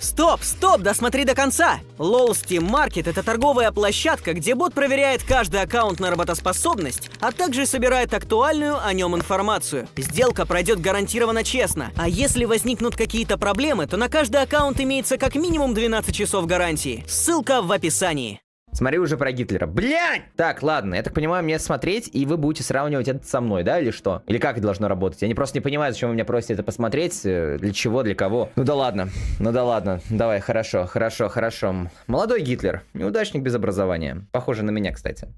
Стоп, стоп, досмотри до конца! LOL Steam Market — это торговая площадка, где бот проверяет каждый аккаунт на работоспособность, а также собирает актуальную о нем информацию. Сделка пройдет гарантированно честно, а если возникнут какие-то проблемы, то на каждый аккаунт имеется как минимум 12 часов гарантии. Ссылка в описании. Смотри уже про Гитлера. Блядь! Так, ладно, я так понимаю, мне смотреть, и вы будете сравнивать это со мной, да, или что? Или как это должно работать? Я не просто не понимаю, зачем вы меня просите это посмотреть, э, для чего, для кого. Ну да ладно, ну да ладно, давай, хорошо, хорошо, хорошо. Молодой Гитлер, неудачник без образования. Похоже на меня, кстати.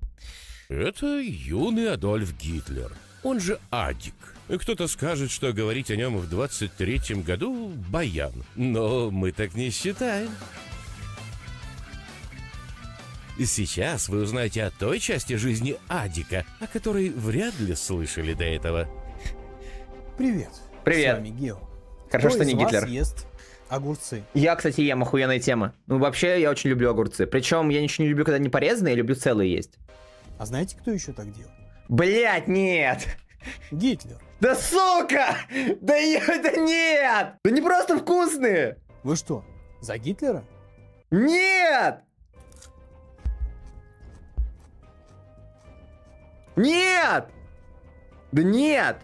Это юный Адольф Гитлер, он же Адик. Кто-то скажет, что говорить о нем в 23-м году – баян. Но мы так не считаем. Сейчас вы узнаете о той части жизни Адика, о которой вряд ли слышали до этого. Привет. Привет. С вами Гео. Хорошо, Кто что не Гитлер. ест огурцы? Я, кстати, ем охуенная тема. Ну, вообще, я очень люблю огурцы. Причем я ничего не люблю, когда они порезанные, я люблю целые есть. А знаете, кто еще так делал? Блять, нет! Гитлер. Да сука! Да, е- да нет! Да не просто вкусные! Вы что, за Гитлера? Нет! Нет! Да нет!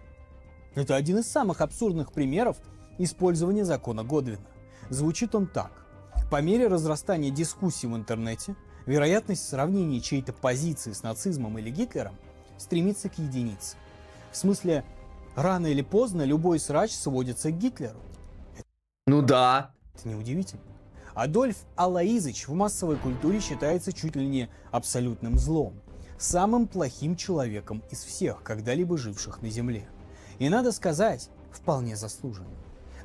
Это один из самых абсурдных примеров использования закона Годвина. Звучит он так. По мере разрастания дискуссий в интернете, вероятность сравнения чьей-то позиции с нацизмом или Гитлером стремится к единице. В смысле, рано или поздно любой срач сводится к Гитлеру. Ну да. Это неудивительно. Адольф Алаизыч в массовой культуре считается чуть ли не абсолютным злом, самым плохим человеком из всех, когда-либо живших на Земле. И надо сказать, вполне заслуженно.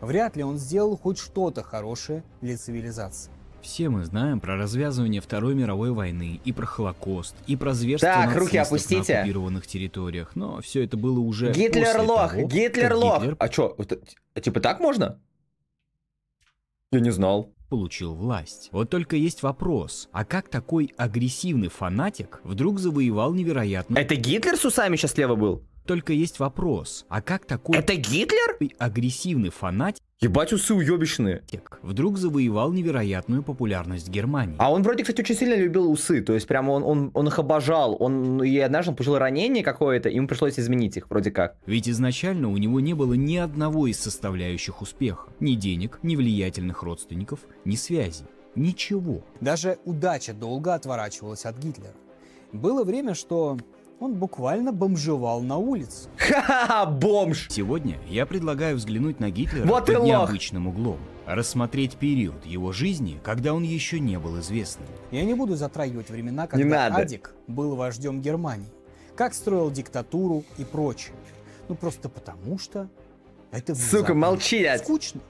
Вряд ли он сделал хоть что-то хорошее для цивилизации. Все мы знаем про развязывание Второй мировой войны, и про Холокост, и про зверство Так, руки нацистов опустите. на оккупированных территориях, но все это было уже Гитлер после лох, того, Гитлер как лох. Гитлер А чё, это- а типа так можно? Я не знал. Получил власть. Вот только есть вопрос, а как такой агрессивный фанатик вдруг завоевал невероятную... Это Гитлер с усами сейчас слева был? Только есть вопрос, а как такой Это Гитлер? агрессивный фанатик Ебать, усы уебищные. вдруг завоевал невероятную популярность в Германии? А он вроде, кстати, очень сильно любил усы. То есть прямо он, он, он их обожал. Он, и однажды он получил ранение какое-то, и ему пришлось изменить их, вроде как. Ведь изначально у него не было ни одного из составляющих успеха. Ни денег, ни влиятельных родственников, ни связей. Ничего. Даже удача долго отворачивалась от Гитлера. Было время, что он буквально бомжевал на улице. Ха-ха, бомж! Сегодня я предлагаю взглянуть на Гитлера Вот под лох. необычным углом. Рассмотреть период его жизни, когда он еще не был известным. Я не буду затрагивать времена, Не когда надо. Адик был вождем Германии, как строил диктатуру и прочее. Ну просто потому что это Сука, молчи! скучно.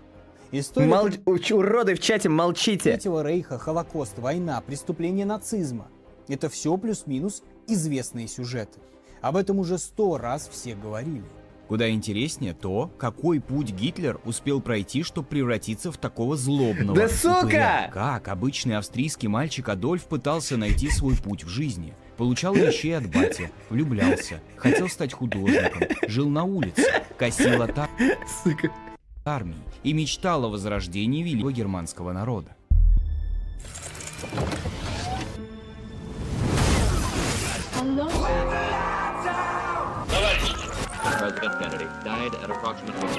История Мол... Уроды в чате, молчите! Третьего рейха, Холокост, война, преступление нацизма. Это все плюс-минус известные сюжеты. Об этом уже сто раз все говорили. Куда интереснее то, какой путь Гитлер успел пройти, чтобы превратиться в такого злобного Да сука! Как обычный австрийский мальчик Адольф пытался найти свой путь в жизни. Получал вещей от бати, влюблялся, хотел стать художником, жил на улице, косил от Сука. армии и мечтал о возрождении великого германского народа. President Kennedy died at approximately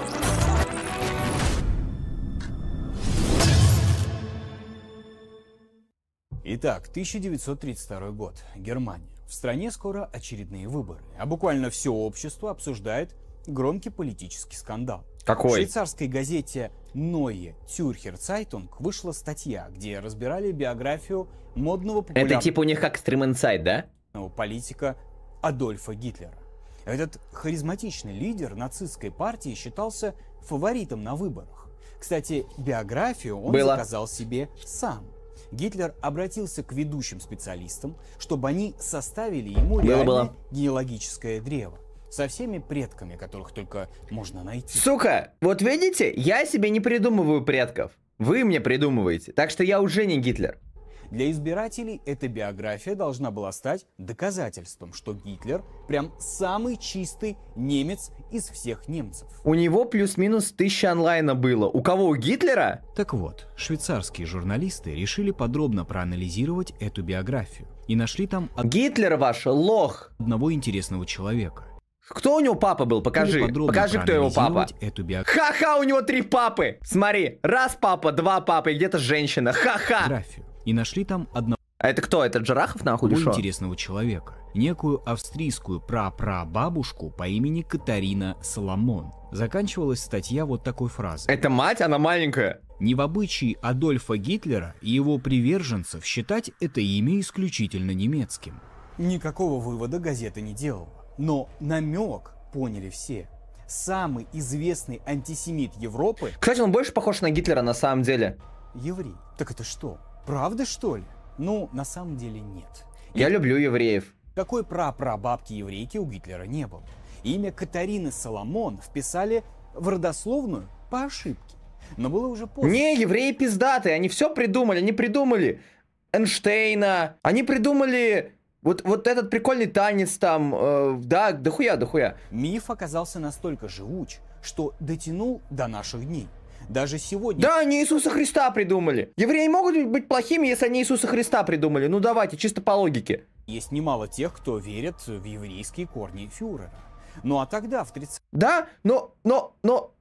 Итак, 1932 год. Германия. В стране скоро очередные выборы, а буквально все общество обсуждает громкий политический скандал. В Какой? швейцарской газете Neue Zürcher Zeitung вышла статья, где разбирали биографию модного популярного Это типа у них как Stream Inside, да? политика Адольфа Гитлера. Этот харизматичный лидер нацистской партии считался фаворитом на выборах. Кстати, биографию он Было. заказал себе сам. Гитлер обратился к ведущим специалистам, чтобы они составили ему Было, реальное было. генеалогическое древо со всеми предками, которых только можно найти. Сука, вот видите, я себе не придумываю предков. Вы мне придумываете. Так что я уже не Гитлер. Для избирателей эта биография должна была стать доказательством, что Гитлер прям самый чистый немец из всех немцев. У него плюс-минус тысяча онлайна было. У кого? У Гитлера? Так вот, швейцарские журналисты решили подробно проанализировать эту биографию и нашли там Гитлер ваш лох. одного интересного человека. Кто у него папа был? Покажи. Покажи, кто его папа. Эту. Ха-ха, у него три папы. Смотри, раз папа, два папы, и где-то женщина. Ха-ха. И нашли там одного А это кто? Это Джарахов нахуй или шо? интересного человека. Некую австрийскую прапрабабушку по имени Катарина Соломон. Заканчивалась статья вот такой фразой. Это мать, она маленькая. Не в обычае Адольфа Гитлера и его приверженцев считать это имя исключительно немецким. Никакого вывода газета не делала. Но намек поняли все. Самый известный антисемит Европы Кстати, он больше похож на Гитлера на самом деле. – еврей. Так это что, правда что ли? Ну, на самом деле нет. Я люблю евреев. Какой прапрабабки еврейки у Гитлера не было. Имя Катарины Соломон вписали в родословную по ошибке. Но было уже поздно. Не, евреи пиздатые, они все придумали, они придумали Эйнштейна, они придумали вот, вот этот прикольный танец там, э, да, дохуя, дохуя. Миф оказался настолько живуч, что дотянул до наших дней. Даже сегодня Да, они Иисуса Христа придумали. Евреи могут быть плохими, если они Иисуса Христа придумали. Ну давайте, чисто по логике. есть немало тех, кто верит в еврейские корни фюрера. Ну а тогда, в 30 Да, но, но, но...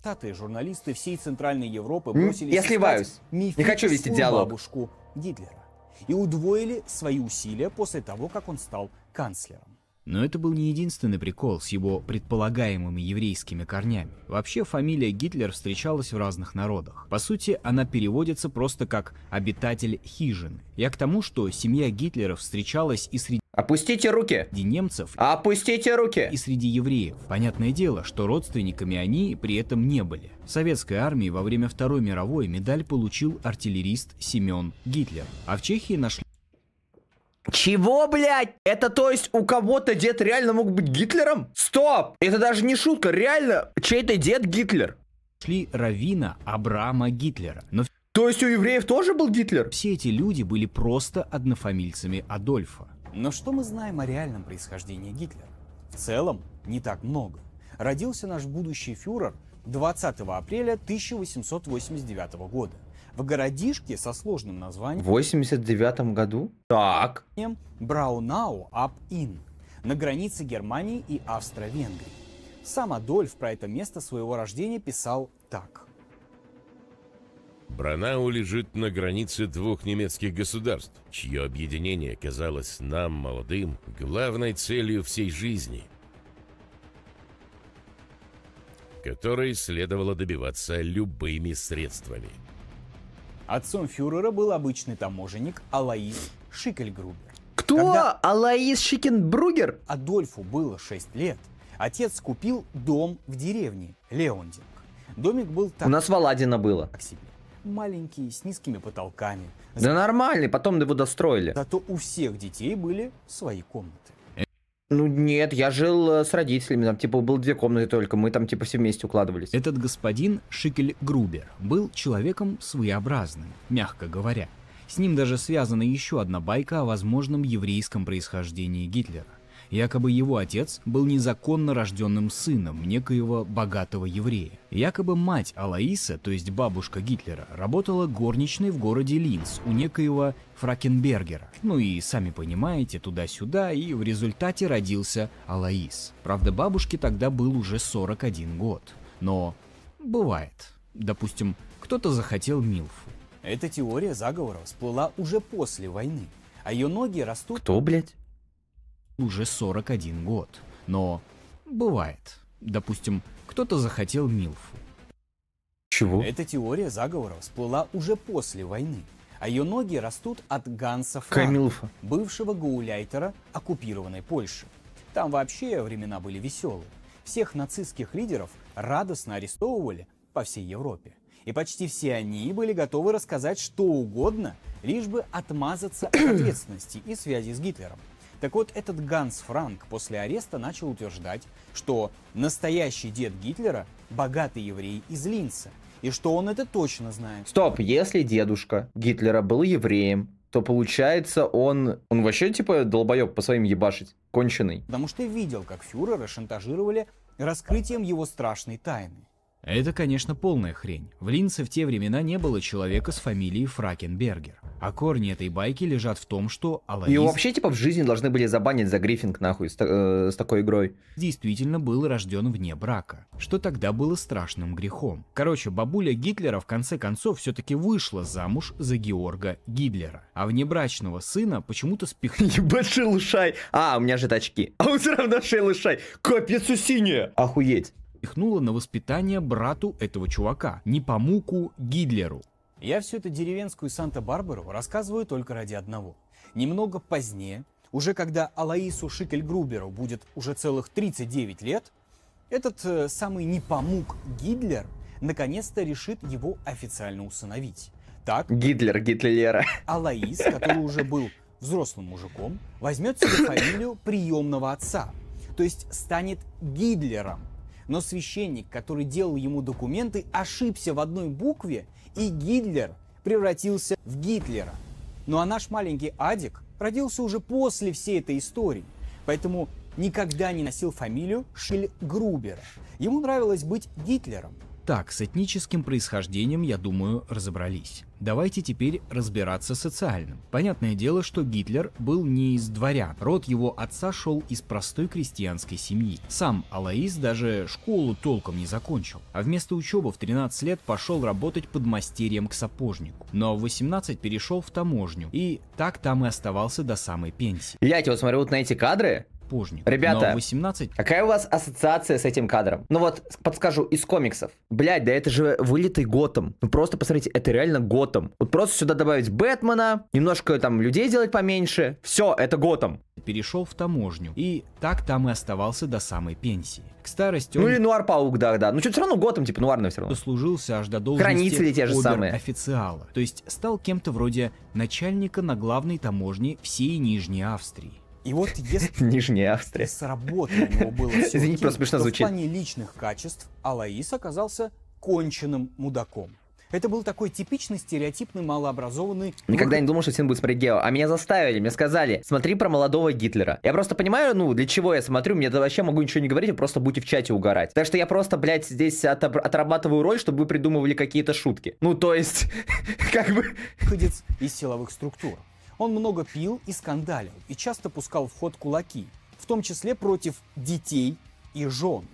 Статые журналисты всей Центральной Европы бросились я сливаюсь. Не хочу вести диалог. бабушку Гитлера и удвоили свои усилия после того, как он стал канцлером. Но это был не единственный прикол с его предполагаемыми еврейскими корнями. Вообще фамилия Гитлер встречалась в разных народах. По сути, она переводится просто как «обитатель хижины». Я к тому, что семья Гитлеров встречалась и среди Опустите руки. немцев, Опустите руки. и среди евреев. Понятное дело, что родственниками они при этом не были. В советской армии во время Второй мировой медаль получил артиллерист Семен Гитлер. А в Чехии нашли Чего, блядь? Это то есть у кого-то дед реально мог быть Гитлером? Стоп! Это даже не шутка, реально чей-то дед Гитлер. равина Абрама Гитлера. Но То есть у евреев тоже был Гитлер? все эти люди были просто однофамильцами Адольфа. Но что мы знаем о реальном происхождении Гитлера? В целом, не так много. Родился наш будущий фюрер 20 апреля 1889 года в городишке со сложным названием В 89 году? Так. Браунау ап Ин на границе Германии и Австро-Венгрии. Сам Адольф про это место своего рождения писал так. Бранау лежит на границе двух немецких государств, чье объединение казалось нам, молодым, главной целью всей жизни, которой следовало добиваться любыми средствами. Отцом фюрера был обычный таможенник Алаис Шикельгрубер. Кто? Когда- Алаис Шикенбругер? Адольфу было 6 лет. Отец купил дом в деревне Леондинг. Домик был так, У нас в Аладдина было. так себе. Маленький, с низкими потолками. Да нормальный, потом его достроили. Зато у всех детей были свои комнаты. Ну нет, я жил э, с родителями, там типа был две комнаты только, мы там типа все вместе укладывались. Этот господин Шикель Грубер был человеком своеобразным, мягко говоря. С ним даже связана еще одна байка о возможном еврейском происхождении Гитлера. Якобы его отец был незаконно рожденным сыном некоего богатого еврея. Якобы мать Алаиса, то есть бабушка Гитлера, работала горничной в городе Линц у некоего Фракенбергера. Ну и сами понимаете, туда-сюда, и в результате родился Алаис. Правда, бабушке тогда был уже 41 год. Но бывает. Допустим, кто-то захотел Милфу. Эта теория заговора всплыла уже после войны, а ее ноги растут Кто, блядь? Уже 41 год. Но бывает. Допустим, кто-то захотел Милфу. Чего? Эта теория заговора всплыла уже после войны, а ее ноги растут от Ганса Франка, бывшего гауляйтера оккупированной Польши. Там вообще времена были веселые. Всех нацистских лидеров радостно арестовывали по всей Европе. И почти все они были готовы рассказать что угодно, лишь бы отмазаться от ответственности и связи с Гитлером. Так вот, этот Ганс Франк после ареста начал утверждать, что настоящий дед Гитлера – богатый еврей из Линца, и что он это точно знает. Стоп, если дедушка Гитлера был евреем, то получается он... Он вообще, типа, долбоеб по своим ебашить. Конченый. потому что видел, как фюрера шантажировали раскрытием его страшной тайны. Это, конечно, полная хрень. В Линце в те времена не было человека с фамилией Фракенбергер. А корни этой байки лежат в том, что Алаис Его вообще, типа, в жизни должны были забанить за гриффинг, нахуй, с, э, с такой игрой. действительно был рожден вне брака, что тогда было страшным грехом. Короче, бабуля Гитлера в конце концов все-таки вышла замуж за Георга Гитлера, а внебрачного сына почему-то спихнули Ебать, шелушай. А, у меня же очки. А он все равно шелушай. Капец у синяя. Охуеть. Пихнула на воспитание брату этого чувака, Непомуку Гитлеру. Я всю эту деревенскую Санта-Барбару рассказываю только ради одного. Немного позднее, уже когда Алаису Шикель-Груберу будет уже целых 39 лет, этот э, самый непомук Гитлер наконец-то решит его официально усыновить. Так, Гитлер, Гитлера. Алаис, который уже был взрослым мужиком, возьмет себе фамилию приемного отца, то есть станет Гитлером. Но священник, который делал ему документы, ошибся в одной букве, и Гитлер превратился в Гитлера. Ну а наш маленький Адик родился уже после всей этой истории, поэтому никогда не носил фамилию Шильгрубера. Ему нравилось быть Гитлером. Так, с этническим происхождением, я думаю, разобрались. Давайте теперь разбираться социальным. Понятное дело, что Гитлер был не из дворян. Род его отца шел из простой крестьянской семьи. Сам Алаис даже школу толком не закончил. А вместо учебы в 13 лет пошел работать подмастерьем к сапожнику. Но в 18 перешел в таможню. И так там и оставался до самой пенсии. Блять, вот смотрю вот на эти кадры. Сапожник. Ребята, Но в 18 Какая у вас ассоциация с этим кадром? Ну вот, подскажу, из комиксов. Блять, да это же вылитый Готэм. Ну просто посмотрите, это реально Готэм. Вот просто сюда добавить Бэтмена, немножко там людей сделать поменьше. Все, это Готэм. перешел в таможню. И так там и оставался до самой пенсии. К старости он Ну или Нуар-паук, да, да. Ну что, все равно Готэм, типа, нуарный все равно. дослужился аж до должности Хранители те же самые. официала. То есть стал кем-то вроде начальника на главной таможне всей Нижней Австрии. И вот если Нижняя Австрия. с работы у него было все Извините, просто смешно звучит. в плане личных качеств Алаис оказался конченным мудаком. Это был такой типичный стереотипный малообразованный Никогда не думал, что сын будет смотреть Гео. А меня заставили, мне сказали, смотри про молодого Гитлера. Я просто понимаю, ну, для чего я смотрю, мне вообще могу ничего не говорить, вы просто будете в чате угорать. Так что я просто, блядь, здесь отобр- отрабатываю роль, чтобы вы придумывали какие-то шутки. Ну, то есть, как бы... выходец из силовых структур. Он много пил и скандалил, и часто пускал в ход кулаки, в том числе против детей и жен.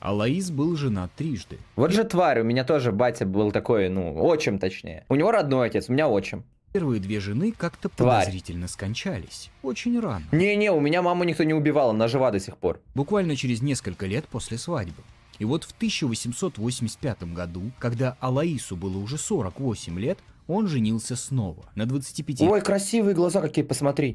Алаис был женат трижды. Вот же тварь, у меня тоже батя был такой, ну, отчим точнее. У него родной отец, у меня отчим. Первые две жены как-то Тварь. подозрительно скончались. Очень рано. Не-не, у меня маму никто не убивал, она жива до сих пор. Буквально через несколько лет после свадьбы. И вот в 1885 году, когда Алаису было уже 48 лет, он женился снова на 25-летней Ой, красивые глаза какие, посмотри.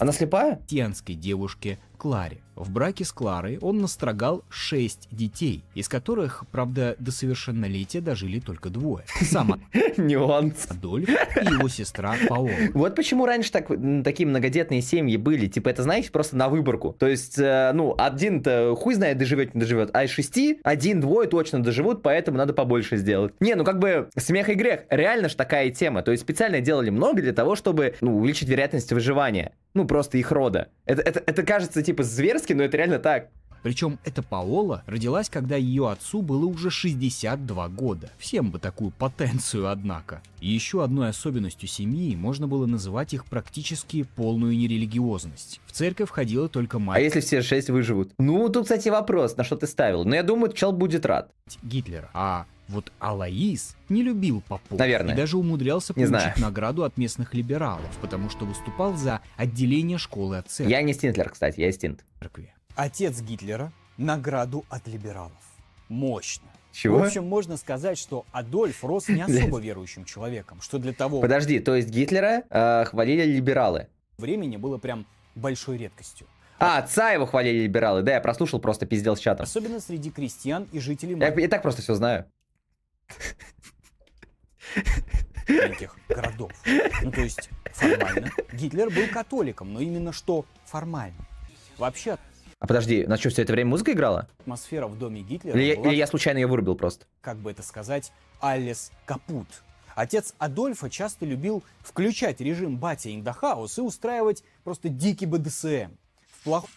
Она слепая? крестьянской девушке Кларе. В браке с Кларой он настрогал шесть детей, из которых, правда, до совершеннолетия дожили только двое. Сам Нюанс. Адольф и его сестра Паола. Вот почему раньше так, такие многодетные семьи были. Типа, это, знаете, просто на выборку. То есть, э, ну, один-то хуй знает, доживет, не доживет. А из шести, один-двое точно доживут, поэтому надо побольше сделать. Не, ну как бы смех и грех. Реально же такая тема. То есть специально делали много для того, чтобы ну, увеличить вероятность выживания. Ну, просто их рода. Это, это, это кажется, типа, зверски, но это реально так. Причем эта Паола родилась, когда ее отцу было уже 62 года. Всем бы такую потенцию, однако. И еще одной особенностью семьи можно было называть их практически полную нерелигиозность. В церковь ходила только А мать если все шесть выживут? Ну, тут, кстати, вопрос, на что ты ставил. Но я думаю, чел будет рад. Гитлера. А вот Алаис не любил попов. Наверное. И даже умудрялся Не получить знаю. награду от местных либералов, потому что выступал за отделение школы от церкви. Я не Стинтлер, кстати, я Стинт. Отец Гитлера – награду от либералов. Мощно. Чего? В общем, можно сказать, что Адольф рос не особо верующим человеком, что для того Подожди, то есть Гитлера э, хвалили либералы? времени было прям большой редкостью. А, отца его хвалили либералы. Да, я прослушал, просто пиздел с чатом. Особенно среди крестьян и жителей Я и так просто все знаю. Маленьких городов. Ну, то есть, формально Гитлер был католиком, но именно что формально. Вообще, А подожди, у нас что, все это время музыка играла? атмосфера в доме Гитлера Или, я- была, или я случайно ее вырубил просто? как бы это сказать, Аллес Капут. Отец Адольфа часто любил включать режим батя in the house и устраивать просто дикий БДСМ. В плохом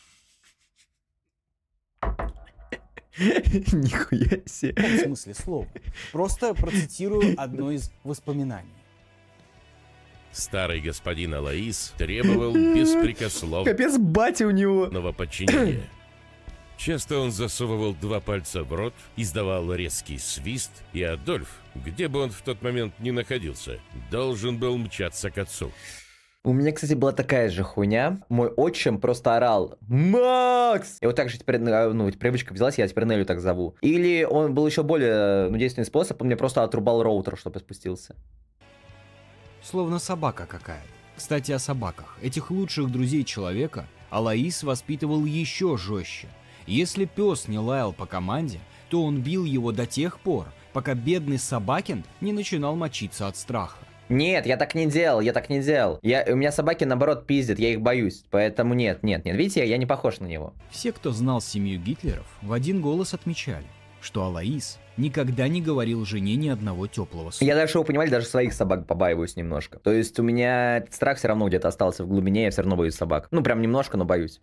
Нихуя себе. смысле слова. Просто процитирую одно из воспоминаний. Старый господин Алаис требовал беспрекословного Капец, батя у него. подчинения. Часто он засовывал два пальца в рот, издавал резкий свист, и Адольф, где бы он в тот момент ни находился, должен был мчаться к отцу. У меня, кстати, была такая же хуйня. Мой отчим просто орал «Макс!» И вот так же теперь, ну, ведь привычка взялась, я теперь Нелю так зову. Или он был еще более, ну, действенный способ, он мне просто отрубал роутер, чтобы спустился. Словно собака какая. Кстати, о собаках. Этих лучших друзей человека Алаис воспитывал еще жестче. Если пес не лаял по команде, то он бил его до тех пор, пока бедный собакин не начинал мочиться от страха. Нет, я так не делал, я так не делал. Я, у меня собаки, наоборот, пиздят, я их боюсь. Поэтому нет, нет, нет. Видите, я, я не похож на него. Все, кто знал семью Гитлеров, в один голос отмечали, что Алаис никогда не говорил жене ни одного теплого слова. Я даже, вы понимали, даже своих собак побаиваюсь немножко. То есть у меня страх все равно где-то остался в глубине, я все равно боюсь собак. Ну, прям немножко, но боюсь.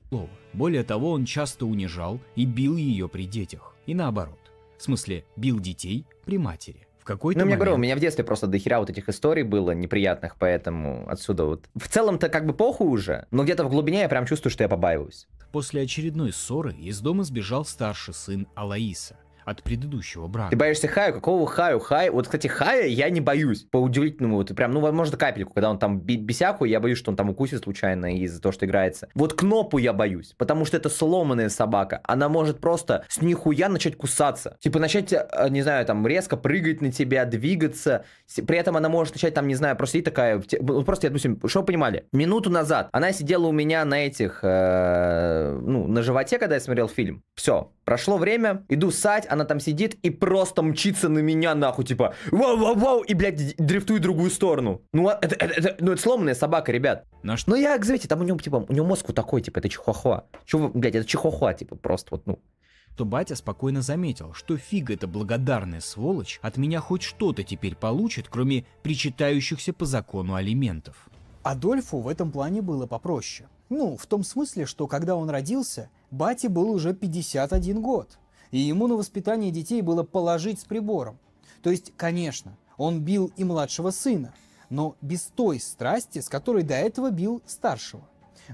Более того, он часто унижал и бил ее при детях. И наоборот. В смысле, бил детей при матери. Какой-то Ну, я момент... говорю, у меня в детстве просто дохера вот этих историй было неприятных, поэтому отсюда вот. В целом-то как бы похуй уже, но где-то в глубине я прям чувствую, что я побаиваюсь. После очередной ссоры из дома сбежал старший сын Алаиса от предыдущего брака. Ты боишься Хаю? Какого Хаю? Хай? Вот, кстати, Хая я не боюсь. По удивительному, вот прям, ну, возможно, капельку, когда он там бесяку, я боюсь, что он там укусит случайно из-за того, что играется. Вот Кнопу я боюсь, потому что это сломанная собака. Она может просто с нихуя начать кусаться. Типа начать, э, не знаю, там, резко прыгать на тебя, двигаться. При этом она может начать, там, не знаю, просто сидеть такая... вот Просто, я, допустим, что вы понимали? Минуту назад она сидела у меня на этих, э, ну, на животе, когда я смотрел фильм. Все, прошло время, иду ссать, она там сидит и просто мчится на меня, нахуй, типа, вау-вау-вау, и, блядь, дрифтует в другую сторону. Ну, а- это, это, это- ну, это сломанная собака, ребят. На что Ну, я, знаете, там у него, типа, у него мозг вот такой, типа, это чихуахуа. Чего, блядь, это чихуахуа, типа, просто вот, ну. то батя спокойно заметил, что фига эта благодарная сволочь от меня хоть что-то теперь получит, кроме причитающихся по закону алиментов. Адольфу в этом плане было попроще. Ну, в том смысле, что когда он родился, бате был уже 51 год, и ему на воспитание детей было положить с прибором. То есть, конечно, он бил и младшего сына, но без той страсти, с которой до этого бил старшего.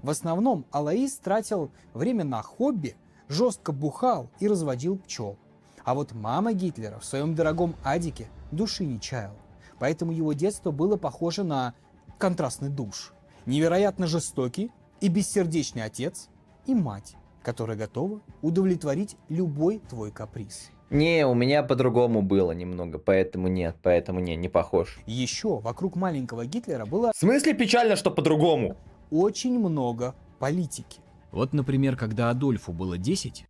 В основном Алаис тратил время на хобби, жестко бухал и разводил пчел. А вот мама Гитлера в своем дорогом Адике души не чаяла. Поэтому его детство было похоже на контрастный душ. Невероятно жестокий и бессердечный отец и мать, которая готова удовлетворить любой твой каприз. Не, у меня по-другому было немного, поэтому нет, поэтому не, не похож. Еще вокруг маленького Гитлера было В смысле печально, что по-другому? очень много политики. Вот, например, когда Адольфу было 10,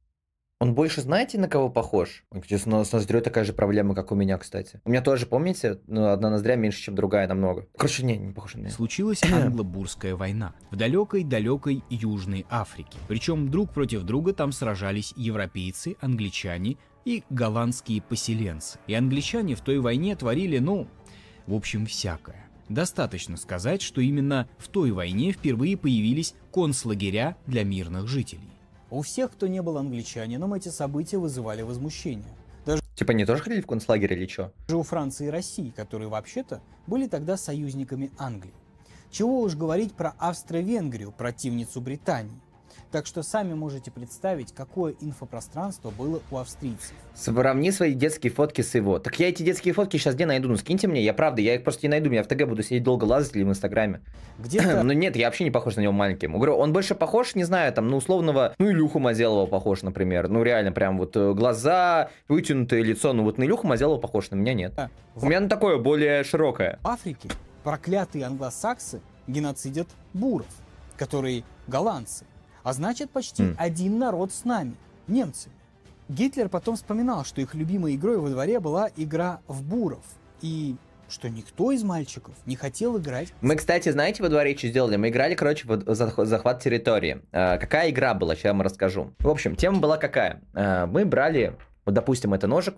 Он больше знаете, на кого похож? Он, с с ноздрёй такая же проблема, как у меня, кстати. У меня тоже, помните, ну, одна ноздря меньше, чем другая намного. Короче, не, не похож на меня. случилась англо-бурская война в далекой-далекой Южной Африке. Причем друг против друга там сражались европейцы, англичане и голландские поселенцы. И англичане в той войне творили, ну, в общем, всякое. Достаточно сказать, что именно в той войне впервые появились концлагеря для мирных жителей. У всех, кто не был англичанином, эти события вызывали возмущение. Типа, они тоже ходили в концлагерь или что? Даже у Франции и России, которые вообще-то были тогда союзниками Англии. Чего уж говорить про Австро-Венгрию, противницу Британии. Так что сами можете представить, какое инфопространство было у австрийцев. Сравни свои детские фотки с его. Так я эти детские фотки сейчас где найду? Ну скиньте мне, я правда, я их просто не найду. Я в ТГ буду сидеть долго лазать или в Инстаграме. Где-то Ну нет, я вообще не похож на него маленьким. Говорю, он больше похож, не знаю, там, на условного, ну, Илюху Мазелова похож, например. Ну, реально, прям вот э, глаза, вытянутое лицо. Ну, вот на Илюху Мазелова похож, на меня нет. в У меня на такое более широкое. Африке проклятые англосаксы геноцидят буров, которые голландцы. А значит, почти М. один народ с нами, немцами. Гитлер потом вспоминал, что их любимой игрой во дворе была игра в буров. И что никто из мальчиков не хотел играть Мы, кстати, знаете, во дворе что сделали? Мы играли, короче, в зах- захват территории. Э, какая игра была, сейчас я вам расскажу. В общем, тема была какая? Э, мы брали, вот, допустим, это ножик,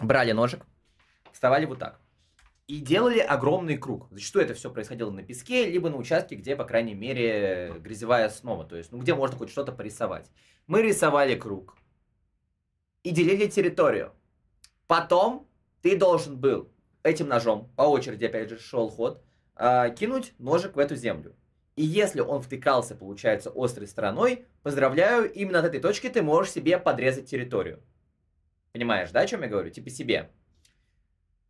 брали ножик, вставали вот так. И делали огромный круг. Зачастую это все происходило на песке, либо на участке, где, по крайней мере, грязевая основа, то есть, ну, где можно хоть что-то порисовать. Мы рисовали круг и делили территорию. Потом ты должен был этим ножом, по очереди, опять же, шел ход, а, кинуть ножик в эту землю. И если он втыкался, получается, острой стороной, поздравляю, именно от этой точки ты можешь себе подрезать территорию. Понимаешь, да, о чем я говорю? Типа себе.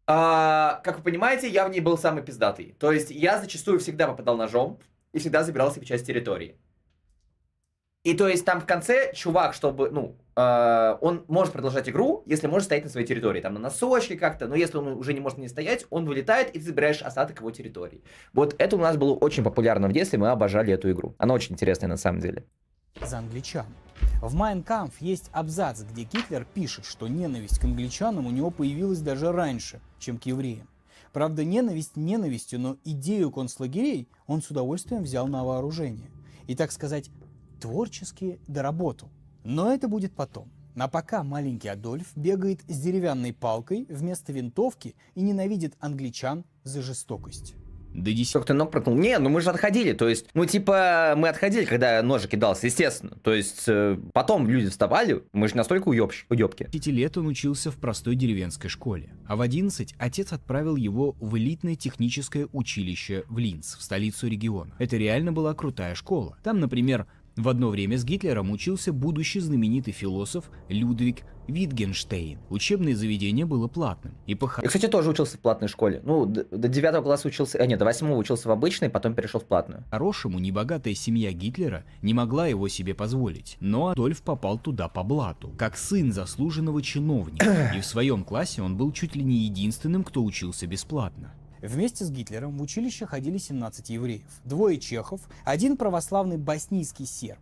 А, как вы понимаете, я в ней был самый пиздатый. То есть я зачастую всегда попадал ножом и всегда забирал себе часть территории. И то есть там в конце чувак, чтобы, ну, э, он может продолжать игру, если может стоять на своей территории, там на носочке как-то, но если он уже не может не стоять, он вылетает, и ты забираешь остаток его территории. Вот это у нас было очень популярно в детстве, мы обожали эту игру. Она очень интересная на самом деле. за англичан. В Kampf есть абзац, где Гитлер пишет, что ненависть к англичанам у него появилась даже раньше, чем к евреям. Правда, ненависть ненавистью, но идею концлагерей он с удовольствием взял на вооружение. И, так сказать, творчески доработал. Но это будет потом. А пока маленький Адольф бегает с деревянной палкой вместо винтовки и ненавидит англичан за жестокость. До 10 Сколько ты ног проткнул? Не, ну мы же отходили, то есть, ну типа, мы отходили, когда ножик кидался, естественно. То есть, э, потом люди вставали, мы же настолько уебщ, уебки. лет он учился в простой деревенской школе, а в 11 отец отправил его в элитное техническое училище в Линц, в столицу региона. Это реально была крутая школа. Там, например, в одно время с Гитлером учился будущий знаменитый философ Людвиг Витгенштейн. Учебное заведение было платным. И по Я, кстати, тоже учился в платной школе. Ну, до девятого класса учился, а нет, до восьмого учился в обычной, потом перешел в платную. Хорошему небогатая семья Гитлера не могла его себе позволить, но Адольф попал туда по блату, как сын заслуженного чиновника, и в своем классе он был чуть ли не единственным, кто учился бесплатно. Вместе с Гитлером в училище ходили 17 евреев, двое чехов, один православный боснийский серб.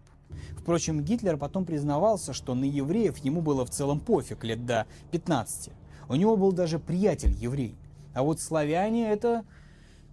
Впрочем, Гитлер потом признавался, что на евреев ему было в целом пофиг лет до 15. У него был даже приятель еврей. А вот славяне это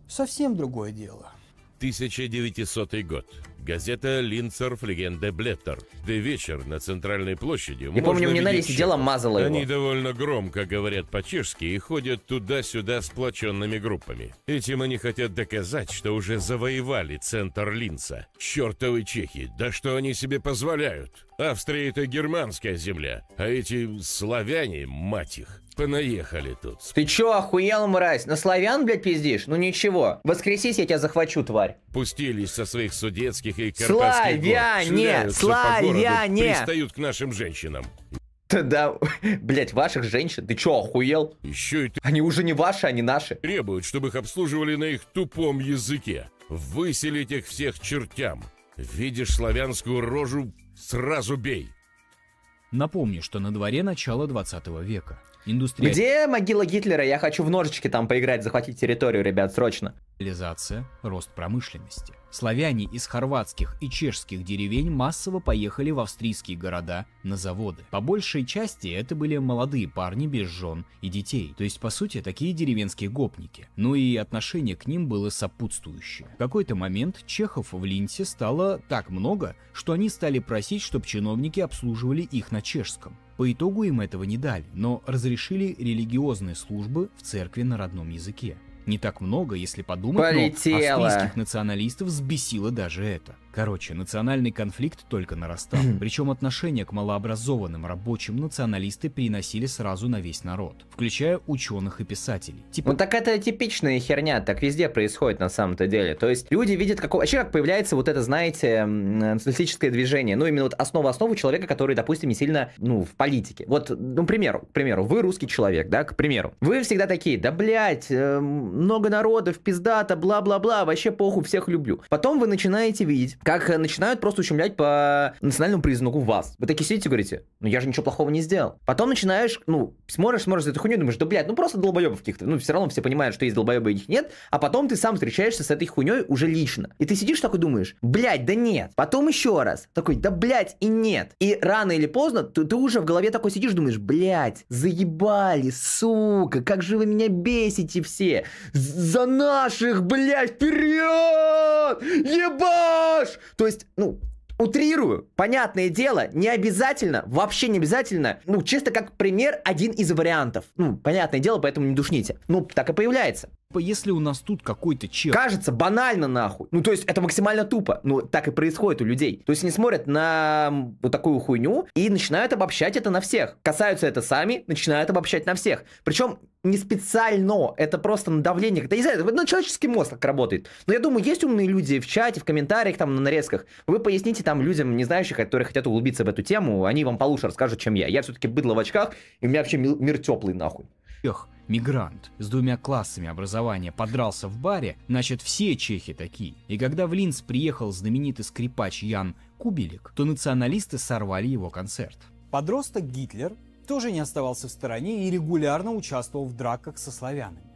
совсем другое дело. 1900 год. Газета «Линцерф. Легенда Блеттер». Где вечер на центральной площади Я помню, мне Нелли сидела, мазала его. Они довольно громко говорят по-чешски и ходят туда-сюда сплоченными группами. Этим они хотят доказать, что уже завоевали центр Линца. Чертовы чехи, да что они себе позволяют? Австрия — это германская земля, а эти славяне, мать их, понаехали тут. Ты чё, охуел, мразь? На славян, блядь, пиздишь? Ну ничего. Воскресись, я тебя захвачу, тварь. Пустились со своих судетских и карпатских гор, Славяне! шляются по городу, Славяне! пристают к нашим женщинам. Да, блядь, ваших женщин? Ты чё, охуел? Еще и Они уже не ваши, они наши. требуют, чтобы их обслуживали на их тупом языке. Выселить их всех чертям. Видишь славянскую рожу, сразу бей. Напомню, что на дворе начало 20 века. Индустрия Где могила Гитлера? Я хочу в ножички там поиграть, захватить территорию, ребят, срочно. Реализация, рост промышленности. Славяне из хорватских и чешских деревень массово поехали в австрийские города на заводы. По большей части это были молодые парни без жен и детей, то есть по сути такие деревенские гопники. Ну и отношение к ним было сопутствующее. В какой-то момент чехов в Линсе стало так много, что они стали просить, чтобы чиновники обслуживали их на чешском. По итогу им этого не дали, но разрешили религиозные службы в церкви на родном языке. Не так много, если подумать, Полетело. но австрийских националистов взбесило даже это. Короче, национальный конфликт только нарастал. Причем отношение к малообразованным рабочим националисты переносили сразу на весь народ, включая ученых и писателей. Типа Ну так это типичная херня, так везде происходит на самом-то деле. То есть люди видят, какого... Вообще как появляется вот это, знаете, националистическое движение. Ну именно вот основа-основу человека, который, допустим, не сильно, ну, в политике. Вот, ну, к примеру, к примеру, вы русский человек, да, к примеру. Вы всегда такие, да, блядь, э, много народов, пиздата, бла-бла-бла, вообще похуй, всех люблю. Потом вы начинаете видеть, как э, начинают просто ущемлять по национальному признаку вас. Вы такие сидите и говорите, ну я же ничего плохого не сделал. Потом начинаешь, ну, смотришь, смотришь за эту хуйню, думаешь, да, блядь, ну просто долбоебов каких-то. Ну, все равно все понимают, что есть долбоебы, и их нет. А потом ты сам встречаешься с этой хуйней уже лично. И ты сидишь такой думаешь, блядь, да нет. Потом еще раз. Такой, да, блядь, и нет. И рано или поздно ты, ты уже в голове такой сидишь, думаешь, блядь, заебали, сука, как же вы меня бесите все. За наших, блядь, вперед! Ебаш! То есть, ну, утрирую, понятное дело, не обязательно, вообще не обязательно, ну, чисто как пример, один из вариантов. Ну, понятное дело, поэтому не душните. Ну, так и появляется. Если у нас тут какой-то чел Кажется банально нахуй. Ну, то есть это максимально тупо. Ну, так и происходит у людей. То есть они смотрят на вот такую хуйню и начинают обобщать это на всех. Касаются это сами, начинают обобщать на всех. Причем не специально, это просто на давление. Это, не знаю, ну, человеческий мозг так работает. Но я думаю, есть умные люди в чате, в комментариях, там, на нарезках. Вы поясните там людям, не знающих, которые хотят углубиться в эту тему, они вам получше расскажут, чем я. Я все-таки быдло в очках, и у меня вообще мир теплый нахуй. Чех, мигрант, с двумя классами образования подрался в баре, значит все чехи такие. И когда в Линц приехал знаменитый скрипач Ян Кубелик, то националисты сорвали его концерт. Подросток Гитлер тоже не оставался в стороне и регулярно участвовал в драках со славянами.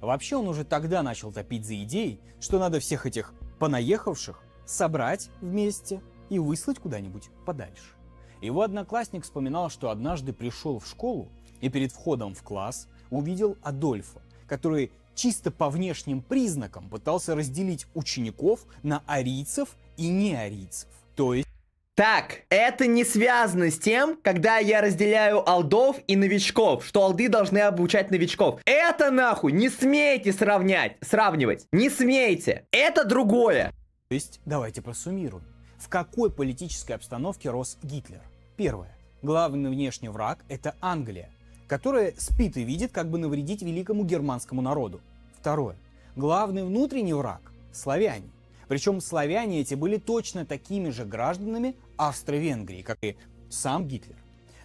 Вообще он уже тогда начал топить за идеей, что надо всех этих понаехавших собрать вместе и выслать куда-нибудь подальше. Его одноклассник вспоминал, что однажды пришел в школу и перед входом в класс увидел Адольфа, который чисто по внешним признакам пытался разделить учеников на арийцев и неарийцев. То есть Так, это не связано с тем, когда я разделяю алдов и новичков, что алды должны обучать новичков. Это нахуй не смейте сравнять, сравнивать. Не смейте. Это другое. То есть, давайте просуммируем. В какой политической обстановке рос Гитлер? Первое. Главный внешний враг – это Англия, которая спит и видит, как бы навредить великому германскому народу. Второе. Главный внутренний враг – славяне. Причем славяне эти были точно такими же гражданами Австро-Венгрии, как и сам Гитлер.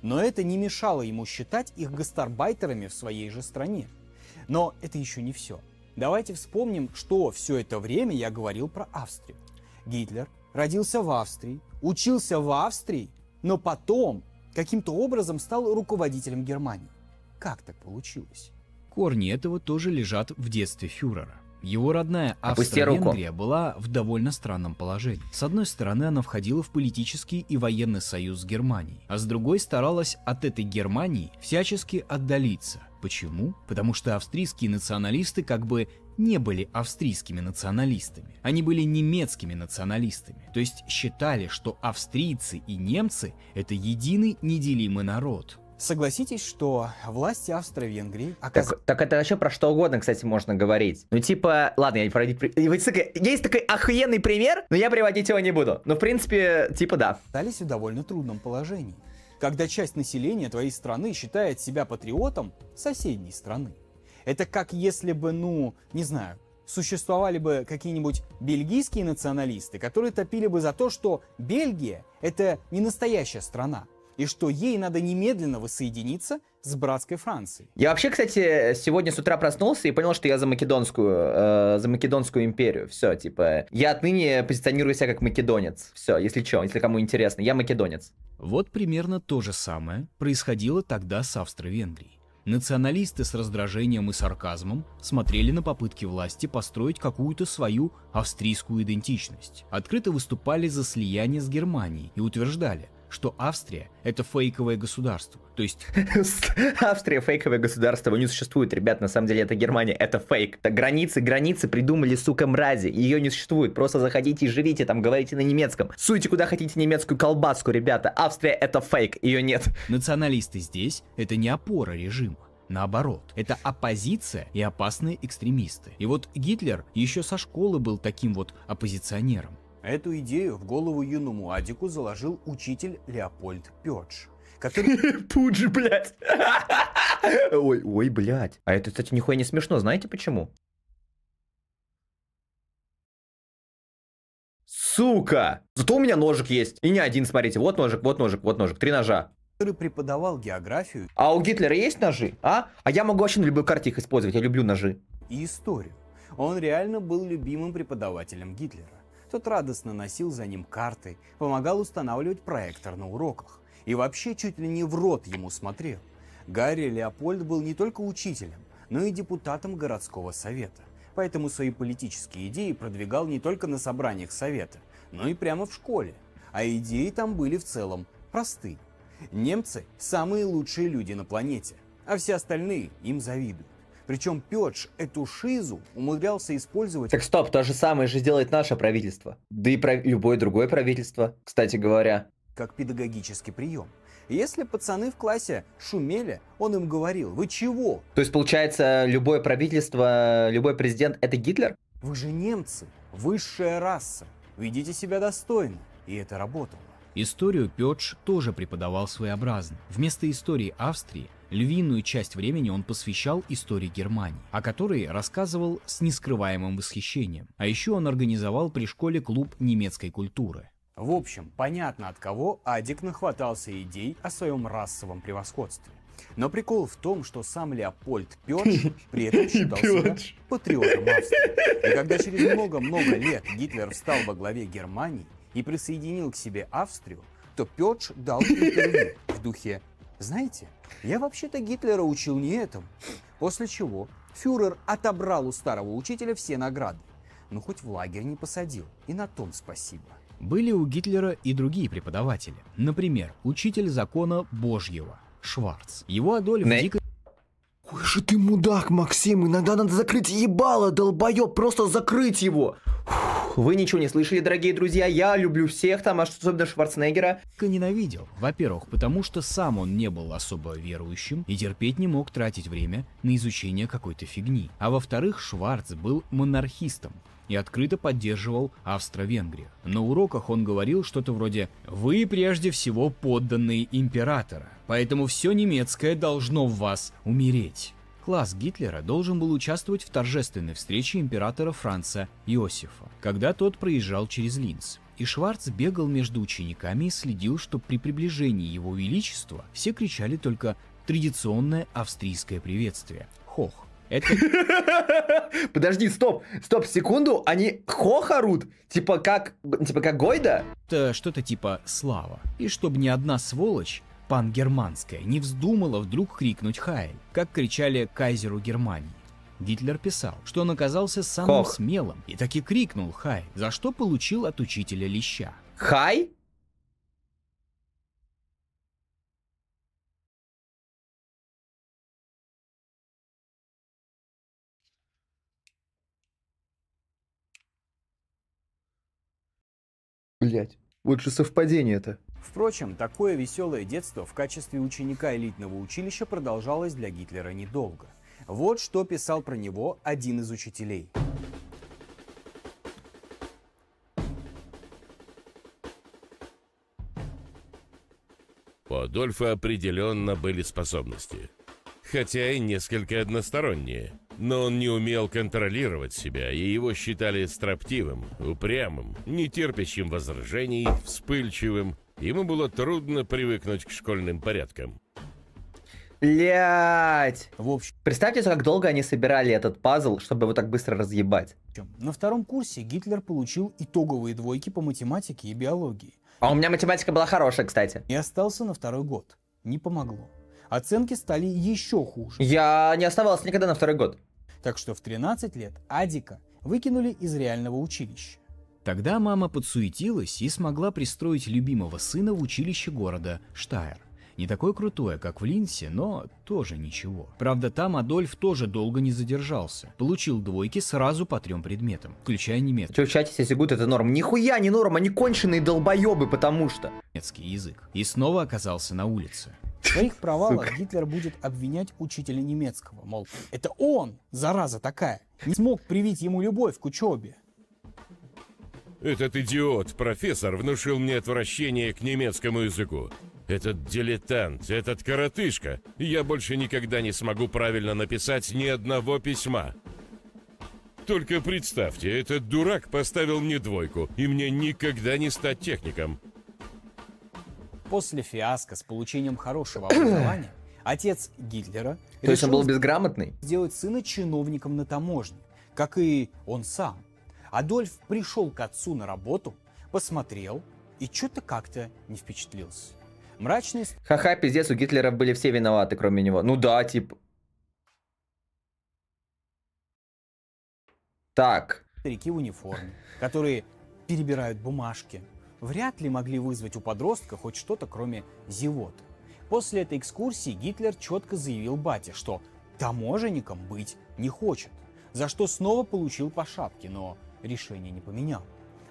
Но это не мешало ему считать их гастарбайтерами в своей же стране. Но это еще не все. Давайте вспомним, что все это время я говорил про Австрию. Гитлер родился в Австрии, учился в Австрии, но потом каким-то образом стал руководителем Германии. Как так получилось? Корни этого тоже лежат в детстве фюрера. Его родная руку. Австро-Венгрия была в довольно странном положении. С одной стороны, она входила в политический и военный союз с Германией, а с другой старалась от этой Германии всячески отдалиться. Почему? Потому что австрийские националисты как бы не были австрийскими националистами. Они были немецкими националистами. То есть считали, что австрийцы и немцы — это единый неделимый народ. Согласитесь, что власти Австро-Венгрии оказались Так, так это вообще про что угодно, кстати, можно говорить. Ну, типа, ладно, я не проводить... Есть такой охуенный пример, но я приводить его не буду. Но, в принципе, типа, да. в довольно трудном положении. Когда часть населения твоей страны считает себя патриотом соседней страны. Это как если бы, ну, не знаю, существовали бы какие-нибудь бельгийские националисты, которые топили бы за то, что Бельгия — это не настоящая страна, и что ей надо немедленно воссоединиться с братской Францией. Я вообще, кстати, сегодня с утра проснулся и понял, что я за македонскую, э, за македонскую империю. Все, типа, я отныне позиционирую себя как македонец. Все, если что, если кому интересно, я македонец. Вот примерно то же самое происходило тогда с Австро-Венгрией. Националисты с раздражением и сарказмом смотрели на попытки власти построить какую-то свою австрийскую идентичность. Открыто выступали за слияние с Германией и утверждали, что Австрия — это фейковое государство. То есть Австрия фейковое государство, его не существует, ребят, на самом деле это Германия, это фейк. Так границы, границы придумали, сука, мрази, ее не существует, просто заходите и живите там, говорите на немецком. Суйте куда хотите немецкую колбаску, ребята, Австрия это фейк, ее нет. националисты здесь — это не опора режима. Наоборот, это оппозиция и опасные экстремисты. И вот Гитлер еще со школы был таким вот оппозиционером. Эту идею в голову юному Адику заложил учитель Леопольд Пёдж, который Пудж, блядь. Ой, ой, блядь. А это, кстати, нихуя не смешно, знаете почему? Сука! Зато у меня ножик есть. И не один, смотрите. Вот ножик, вот ножик, вот ножик. Три ножа. который преподавал географию А у Гитлера есть ножи? А? А я могу вообще на любой карте их использовать. Я люблю ножи. и историю. Он реально был любимым преподавателем Гитлера. Тот радостно носил за ним карты, помогал устанавливать проектор на уроках и вообще чуть ли не в рот ему смотрел. Гарри Леопольд был не только учителем, но и депутатом городского совета, поэтому свои политические идеи продвигал не только на собраниях совета, но и прямо в школе. А идеи там были в целом просты. Немцы – самые лучшие люди на планете, а все остальные им завидуют. Причем Петр эту шизу умудрялся использовать Так стоп, то же самое же делает наше правительство. Да и прав- любое другое правительство, кстати говоря. как педагогический прием. Если пацаны в классе шумели, он им говорил, вы чего? То есть, получается, любое правительство, любой президент — это Гитлер? Вы же немцы, высшая раса. Ведите себя достойно. И это работало. Историю Петш тоже преподавал своеобразно. Вместо истории Австрии львиную часть времени он посвящал истории Германии, о которой рассказывал с нескрываемым восхищением. А еще он организовал при школе клуб немецкой культуры. В общем, понятно от кого Адик нахватался идей о своем расовом превосходстве. Но прикол в том, что сам Леопольд Петш при этом считал себя патриотом Австрии. И когда через много-много лет Гитлер встал во главе Германии и присоединил к себе Австрию, то Петш дал интервью в духе «Знаете, я вообще-то Гитлера учил не этому». После чего фюрер отобрал у старого учителя все награды. Ну, хоть в лагерь не посадил. И на том спасибо. Были у Гитлера и другие преподаватели. Например, учитель закона Божьего Шварц. Его Адольф Не- дико Ой же ты мудак, Максим, иногда надо закрыть ебало, долбоеб, просто закрыть его. Фух, Вы ничего не слышали, дорогие друзья, я люблю всех там, аж особенно Шварценеггера. ненавидел. Во-первых, потому что сам он не был особо верующим и терпеть не мог тратить время на изучение какой-то фигни. А во-вторых, Шварц был монархистом и открыто поддерживал Австро-Венгрию. На уроках он говорил что-то вроде «Вы прежде всего подданные императора, поэтому все немецкое должно в вас умереть». Класс Гитлера должен был участвовать в торжественной встрече императора Франца Иосифа, когда тот проезжал через Линц. И Шварц бегал между учениками и следил, что при приближении его величества все кричали только традиционное австрийское приветствие – «Хох». Это Подожди, стоп, стоп, секунду, они хох орут? Типа как, типа как Гойда? Это что-то типа «слава». И чтобы ни одна сволочь, пан-германская, не вздумала вдруг крикнуть «Хайль», как кричали кайзеру Германии. Гитлер писал, что он оказался самым Хох. смелым и таки крикнул «Хайль», за что получил от учителя леща. Хай? Блять, вот же совпадение это. Впрочем, такое веселое детство в качестве ученика элитного училища продолжалось для Гитлера недолго. Вот что писал про него один из учителей. У Адольфа определенно были способности. Хотя и несколько односторонние. Но он не умел контролировать себя, и его считали строптивым, упрямым, нетерпящим возражений, вспыльчивым. Ему было трудно привыкнуть к школьным порядкам. Блять. В общем, Представьте, как долго они собирали этот пазл, чтобы его так быстро разъебать. на втором курсе Гитлер получил итоговые двойки по математике и биологии А у меня математика была хорошая, кстати. и остался на второй год. Не помогло. Оценки стали еще хуже. Я не оставался никогда на второй год. Так что в 13 лет Адика выкинули из реального училища. Тогда мама подсуетилась и смогла пристроить любимого сына в училище города Штайр. Не такое крутое, как в Линсе, но тоже ничего. Правда, там Адольф тоже долго не задержался. Получил двойки сразу по трем предметам, включая немецкий Че в чате все сигут, это норм. Нихуя не норм, они конченые долбоебы, потому что. язык. И снова оказался на улице. В своих провалах Гитлер будет обвинять учителя немецкого, мол, это он, зараза такая, не смог привить ему любовь к учебе. Этот идиот, профессор, внушил мне отвращение к немецкому языку. Этот дилетант, этот коротышка. Я больше никогда не смогу правильно написать ни одного письма. Только представьте, этот дурак поставил мне двойку, и мне никогда не стать техником. После фиаско с получением хорошего образования отец Гитлера То есть он был безграмотный? сделать сына чиновником на таможне, как и он сам. Адольф пришел к отцу на работу, посмотрел и что-то как-то не впечатлился. Мрачные Ха-ха, пиздец, у Гитлера были все виноваты, кроме него. Ну да, типа. Так. старики в униформе, которые перебирают бумажки, вряд ли могли вызвать у подростка хоть что-то, кроме зевоты. После этой экскурсии Гитлер четко заявил бате, что таможенником быть не хочет, за что снова получил по шапке, но решение не поменял.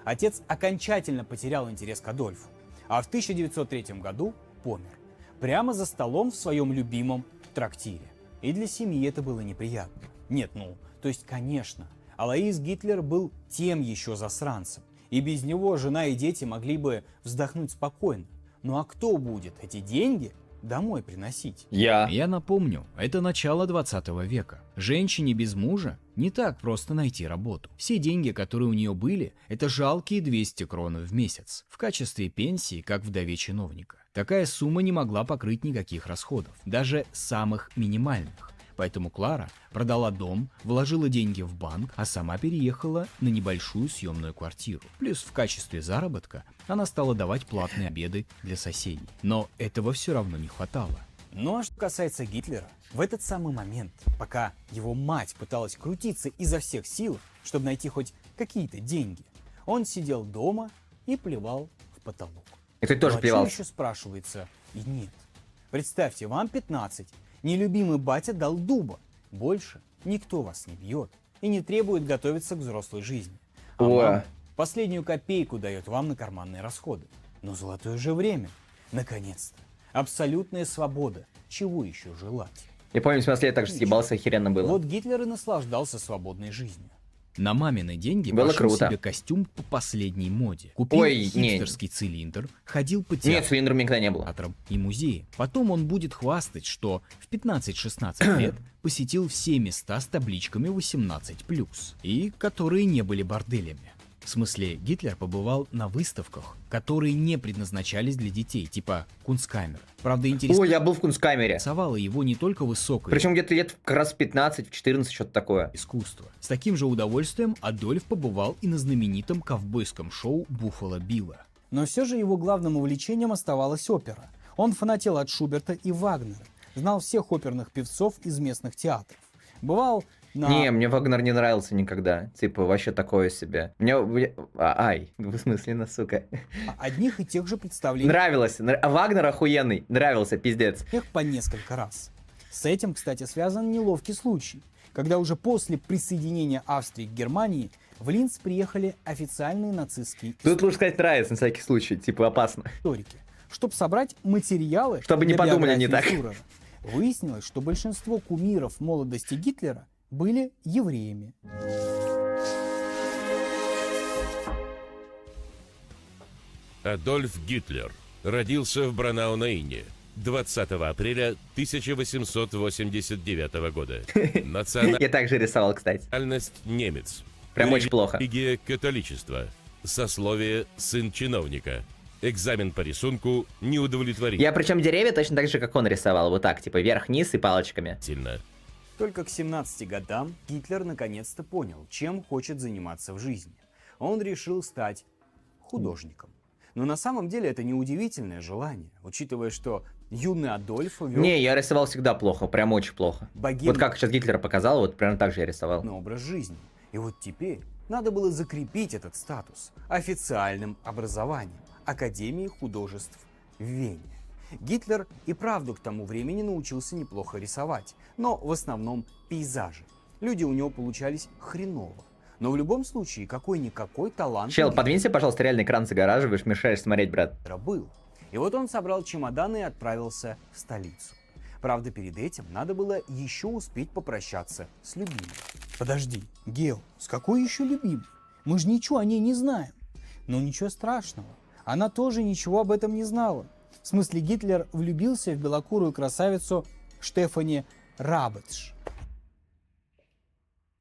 Отец окончательно потерял интерес к Адольфу, а в 1903 году помер. Прямо за столом в своем любимом трактире. И для семьи это было неприятно. Нет, ну, то есть, конечно, Алаис Гитлер был тем еще засранцем. И без него жена и дети могли бы вздохнуть спокойно. Ну а кто будет эти деньги домой приносить? Я. Я напомню, это начало 20 века. Женщине без мужа не так просто найти работу. Все деньги, которые у нее были, это жалкие 200 крон в месяц, в качестве пенсии, как вдове чиновника. Такая сумма не могла покрыть никаких расходов, даже самых минимальных. Поэтому Клара продала дом, вложила деньги в банк, а сама переехала на небольшую съемную квартиру. Плюс в качестве заработка она стала давать платные обеды для соседей. Но этого все равно не хватало. Ну а что касается Гитлера, в этот самый момент, пока его мать пыталась крутиться изо всех сил, чтобы найти хоть какие-то деньги, он сидел дома и плевал в потолок. И ты тоже ну, а плевал. еще спрашивается? И нет. Представьте, вам 15, нелюбимый батя дал дуба. Больше никто вас не бьет и не требует готовиться к взрослой жизни. А мама последнюю копейку дает вам на карманные расходы. Но золотое же время. Наконец-то. Абсолютная свобода. Чего еще желать? Я помню, в смысле, я так же съебался, охеренно было. Вот Гитлер и наслаждался свободной жизнью. На мамины деньги Было пошел круто. себе костюм по последней моде. Купил Ой, не. хипстерский цилиндр, ходил по Нет, театрам цилиндра у меня никогда не было. и музеям. Потом он будет хвастать, что в 15-16 лет посетил все места с табличками 18+, и которые не были борделями. В смысле, Гитлер побывал на выставках, которые не предназначались для детей, типа Кунсткамер. Правда, Ой, я был в кунсткамере. интересовало его не только высокое Причем где-то лет как раз в 15, в 14, что-то такое. искусство. С таким же удовольствием Адольф побывал и на знаменитом ковбойском шоу «Буффало Билла». Но все же его главным увлечением оставалась опера. Он фанател от Шуберта и Вагнера, знал всех оперных певцов из местных театров. Бывал на... Не, мне Вагнер не нравился никогда. Типа, вообще такое себе. Мне... а, ай, в смысле, на сука. одних и тех же представлений Нравилось. Нра- а Вагнер охуенный. Нравился, пиздец. всех по несколько раз. С этим, кстати, связан неловкий случай, когда уже после присоединения Австрии к Германии в Линц приехали официальные нацистские Тут лучше сказать нравится, на всякий случай. Типа, опасно. историки, чтобы собрать материалы Чтобы не подумали не так. фюрера. Выяснилось, что большинство кумиров молодости Гитлера были евреями. Адольф Гитлер родился в Бранау-на-Инне 20 апреля 1889 года. Я также рисовал, кстати. Национальность немец. Прям очень плохо. Религия католичество. Сословие сын чиновника. Экзамен по рисунку не удовлетворительно. Я причем деревья точно так же, как он рисовал. Вот так, типа, вверх-вниз и палочками. Только к 17 годам Гитлер наконец-то понял, чем хочет заниматься в жизни. Он решил стать художником. Но на самом деле это неудивительное желание, учитывая, что юный Адольф вел Не, я рисовал всегда плохо, прям очень плохо. богемный Вот как сейчас Гитлера показал, вот прям так же я рисовал. образ жизни. И вот теперь надо было закрепить этот статус официальным образованием Академии художеств в Вене. Гитлер и правду к тому времени научился неплохо рисовать, но в основном пейзажи. Люди у него получались хреново. Но в любом случае, какой-никакой талант Чел, подвинься, пожалуйста, реальный экран загораживаешь, мешаешь смотреть, брат. Был. И вот он собрал чемоданы и отправился в столицу. Правда, перед этим надо было еще успеть попрощаться с любимой. Подожди, Гел, с какой еще любимой? Мы же ничего о ней не знаем. Но ничего страшного. Она тоже ничего об этом не знала. В смысле, Гитлер влюбился в белокурую красавицу Штефани Рабетш.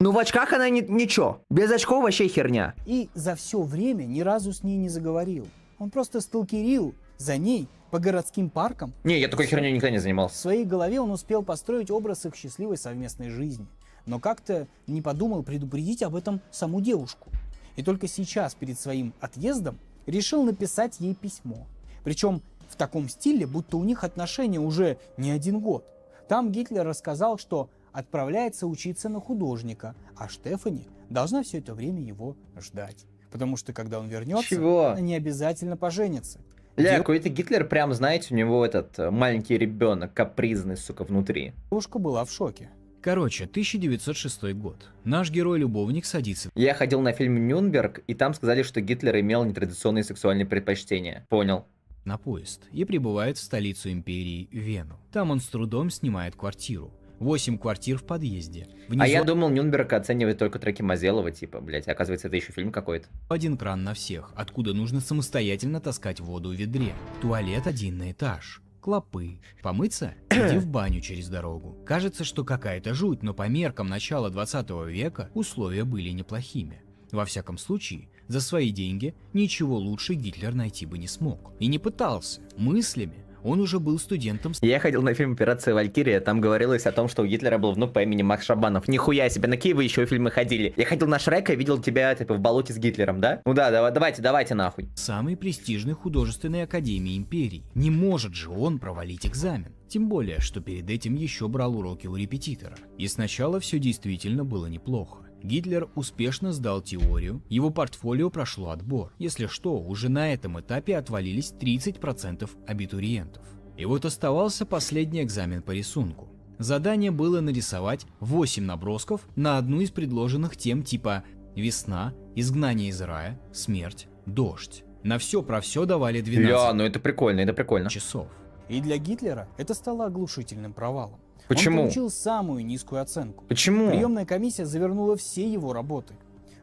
Ну, в очках она ни- ничего. Без очков вообще херня. И за все время ни разу с ней не заговорил. Он просто сталкерил за ней по городским паркам Не, я такой херней никогда не В занимался. своей голове он успел построить образ их счастливой совместной жизни, но как-то не подумал предупредить об этом саму девушку. И только сейчас, перед своим отъездом, решил написать ей письмо. Причем в таком стиле, будто у них отношения уже не один год. Там Гитлер рассказал, что отправляется учиться на художника, а Штефани должна все это время его ждать. Потому что когда он вернется, Чего? они обязательно поженятся. Ля, Дев- какой-то Гитлер, прям, знаете, у него этот э, маленький ребенок, капризный, сука, внутри. Девушка была в шоке. Короче, 1906 год. Наш герой-любовник садится Я ходил на фильм «Нюнберг», и там сказали, что Гитлер имел нетрадиционные сексуальные предпочтения. Понял. На поезд и прибывает в столицу империи Вену. Там он с трудом снимает квартиру. Восемь квартир в подъезде. Внизу А я думал, Нюнберг оценивает только треки Мазелова, типа, блять, оказывается, это еще фильм какой-то. один кран на всех, откуда нужно самостоятельно таскать воду в ведре. Туалет один на этаж. Клопы. Помыться? Иди в баню через дорогу. Кажется, что какая-то жуть, но по меркам начала 20 века условия были неплохими. Во всяком случае, за свои деньги ничего лучше Гитлер найти бы не смог. И не пытался. Мыслями он уже был студентом Я ходил на фильм «Операция Валькирия», там говорилось о том, что у Гитлера был внук по имени Макс Шабанов. Нихуя себе, на какие вы еще фильмы ходили? Я ходил на Шрека и видел тебя, типа, в болоте с Гитлером, да? Ну да, давай, давайте, давайте нахуй. самой престижной художественной академии империи. Не может же он провалить экзамен. Тем более, что перед этим еще брал уроки у репетитора. И сначала все действительно было неплохо. Гитлер успешно сдал теорию, его портфолио прошло отбор. Если что, уже на этом этапе отвалились 30% абитуриентов. И вот оставался последний экзамен по рисунку. Задание было нарисовать 8 набросков на одну из предложенных тем типа «Весна», «Изгнание из рая», «Смерть», «Дождь». На все про все давали 12 Ля, ну это прикольно, это прикольно. часов. И для Гитлера это стало оглушительным провалом. Почему? Он получил самую низкую оценку. Почему? Приемная комиссия завернула все его работы.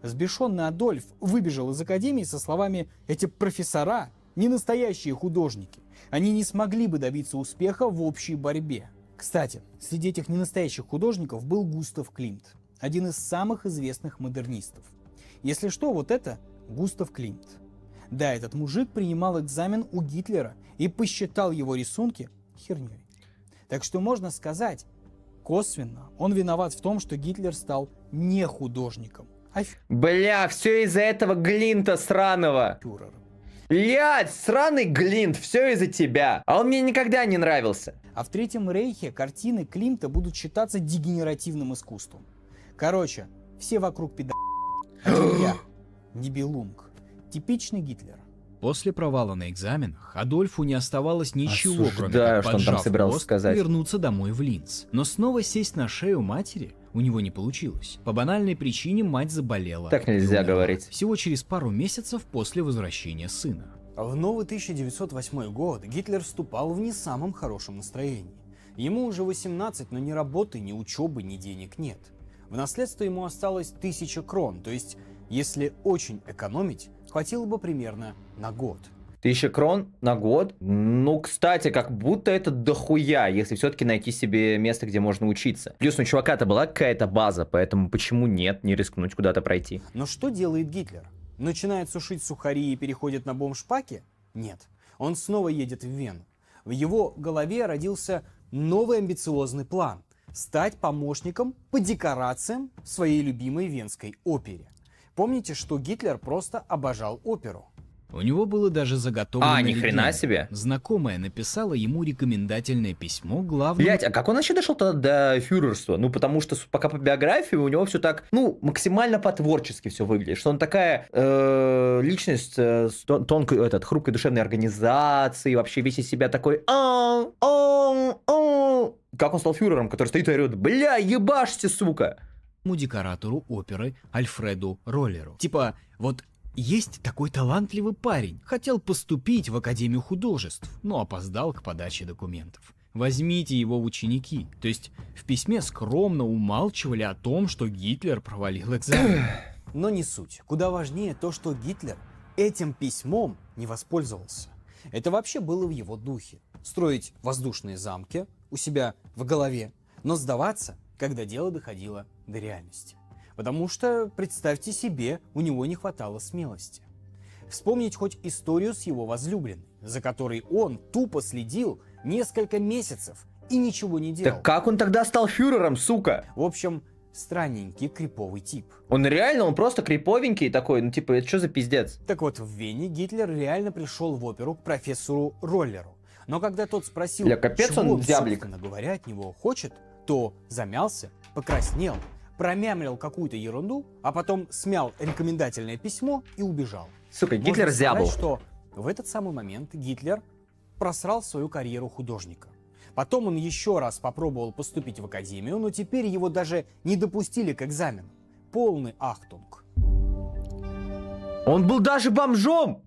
Сбешенный Адольф выбежал из академии со словами «Эти профессора не настоящие художники. Они не смогли бы добиться успеха в общей борьбе». Кстати, среди этих ненастоящих художников был Густав Климт, один из самых известных модернистов. Если что, вот это Густав Климт. Да, этот мужик принимал экзамен у Гитлера и посчитал его рисунки херней. Так что можно сказать, косвенно он виноват в том, что Гитлер стал не художником, а Бля, все из-за этого Глинта сраного. фюрером. Блять, сраный Глинт, все из-за тебя. А он мне никогда не нравился. А в Третьем Рейхе картины Климта будут считаться дегенеративным искусством. Короче, все вокруг пидор. Один я, Нибелунг. Типичный Гитлер. После провала на экзаменах Адольфу не оставалось ничего, кроме Осуждаю, как, что он там собирался хвост, сказать. вернуться домой в Линц. Но снова сесть на шею матери у него не получилось. По банальной причине мать заболела. Так нельзя говорить. Всего через пару месяцев после возвращения сына. В новый 1908 год Гитлер вступал в не самом хорошем настроении. Ему уже 18, но ни работы, ни учебы, ни денег нет. В наследство ему осталось 1000 крон, то есть, если очень экономить, хватило бы примерно на год. Тысяча крон на год? Ну, кстати, как будто это дохуя, если все-таки найти себе место, где можно учиться. Плюс у чувака-то была какая-то база, поэтому почему нет, не рискнуть куда-то пройти? Но что делает Гитлер? Начинает сушить сухари и переходит на бомж-паки? Нет. Он снова едет в Вену. В его голове родился новый амбициозный план – стать помощником по декорациям своей любимой венской опере. Помните, что Гитлер просто обожал оперу? У него было даже заготовлено А, ни хрена себе. Знакомая написала ему рекомендательное письмо главному Блять, а как он вообще дошел тогда до фюрерства? Ну, потому что пока по биографии у него все так, ну, максимально по-творчески все выглядит. Что он такая э, личность э, с тон- тонкой, этот, хрупкой душевной организацией, вообще весь из себя такой... «Ау, ау, ау». Как он стал фюрером, который стоит и орет, бля, ебашьте, сука! декоратору оперы Альфреду Роллеру. Типа, вот есть такой талантливый парень, хотел поступить в Академию художеств, но опоздал к подаче документов. Возьмите его ученики. То есть в письме скромно умалчивали о том, что Гитлер провалил экзамен. Но не суть. Куда важнее то, что Гитлер этим письмом не воспользовался. Это вообще было в его духе. Строить воздушные замки у себя в голове, но сдаваться, когда дело доходило до реальности. Потому что, представьте себе, у него не хватало смелости. Вспомнить хоть историю с его возлюбленной, за которой он тупо следил несколько месяцев и ничего не делал. Так как он тогда стал фюрером, сука? В общем, странненький криповый тип. Он реально, он просто криповенький такой, ну типа, это что за пиздец? Так вот, в Вене Гитлер реально пришел в оперу к профессору Роллеру. Но когда тот спросил, Бля, капец чего он он, собственно говоря, от него хочет, то замялся, покраснел, промямлил какую-то ерунду, а потом смял рекомендательное письмо и убежал. Сука, Гитлер Можно сказать, зябл. что в этот самый момент Гитлер просрал свою карьеру художника. Потом он еще раз попробовал поступить в академию, но теперь его даже не допустили к экзамену. Полный ахтунг. Он был даже бомжом!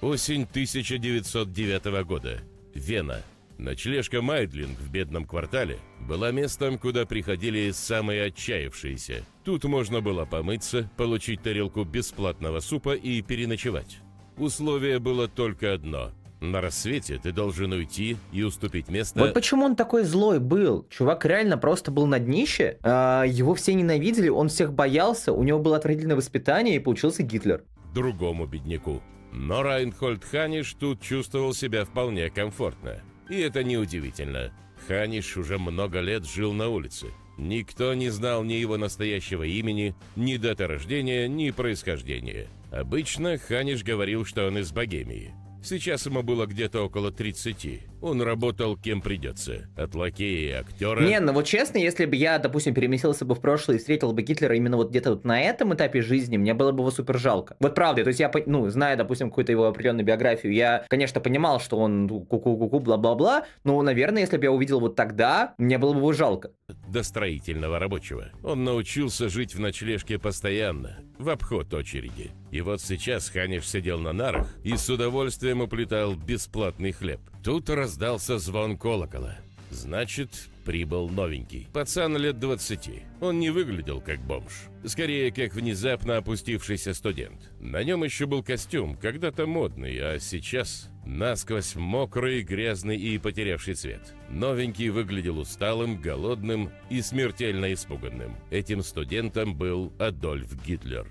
Осень 1909 года. Вена. Ночлежка Майдлинг в бедном квартале была местом, куда приходили самые отчаявшиеся. Тут можно было помыться, получить тарелку бесплатного супа и переночевать. Условие было только одно. На рассвете ты должен уйти и уступить место... Вот почему он такой злой был. Чувак реально просто был на днище. а, его все ненавидели, он всех боялся, у него было отвратительное воспитание и получился Гитлер. другому бедняку. Но Райнхольд Ханиш тут чувствовал себя вполне комфортно. И это неудивительно. Ханиш уже много лет жил на улице. Никто не знал ни его настоящего имени, ни даты рождения, ни происхождения. Обычно Ханиш говорил, что он из Богемии. Сейчас ему было где-то около 30. Он работал кем придется. От лакея и актера... Не, ну вот честно, если бы я, допустим, переместился бы в прошлое и встретил бы Гитлера именно вот где-то вот на этом этапе жизни, мне было бы его супер жалко. Вот правда, то есть я, ну, зная, допустим, какую-то его определенную биографию, я, конечно, понимал, что он ну, ку-ку-ку-ку, бла-бла-бла, но, наверное, если бы я увидел вот тогда, мне было бы его жалко. до строительного рабочего. Он научился жить в ночлежке постоянно, в обход очереди. И вот сейчас Ханиш сидел на нарах и с удовольствием уплетал бесплатный хлеб. Тут раздался звон колокола. Значит, прибыл новенький. Пацан лет 20. Он не выглядел как бомж. Скорее, как внезапно опустившийся студент. На нем еще был костюм, когда-то модный, а сейчас насквозь мокрый, грязный и потерявший цвет. Новенький выглядел усталым, голодным и смертельно испуганным. Этим студентом был Адольф Гитлер.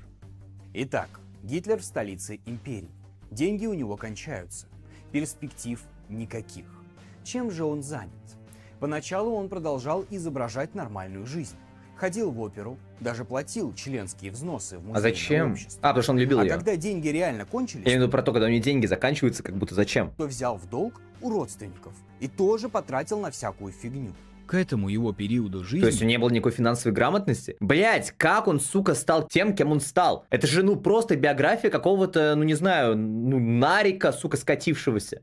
Итак, Гитлер в столице империи. Деньги у него кончаются. Перспектив никаких. Чем же он занят? Поначалу он продолжал изображать нормальную жизнь. Ходил в оперу, даже платил членские взносы в музейное А зачем? общество. А, потому что он любил А ее. когда деньги реально кончились, Я имею в виду про то, когда у него деньги заканчиваются, как будто зачем? то взял в долг у родственников и тоже потратил на всякую фигню. К этому его периоду жизни То есть у него не было никакой финансовой грамотности? Блять, как он, сука, стал тем, кем он стал? Это же, ну, просто биография какого-то, ну, не знаю, ну, нарика, сука, скатившегося.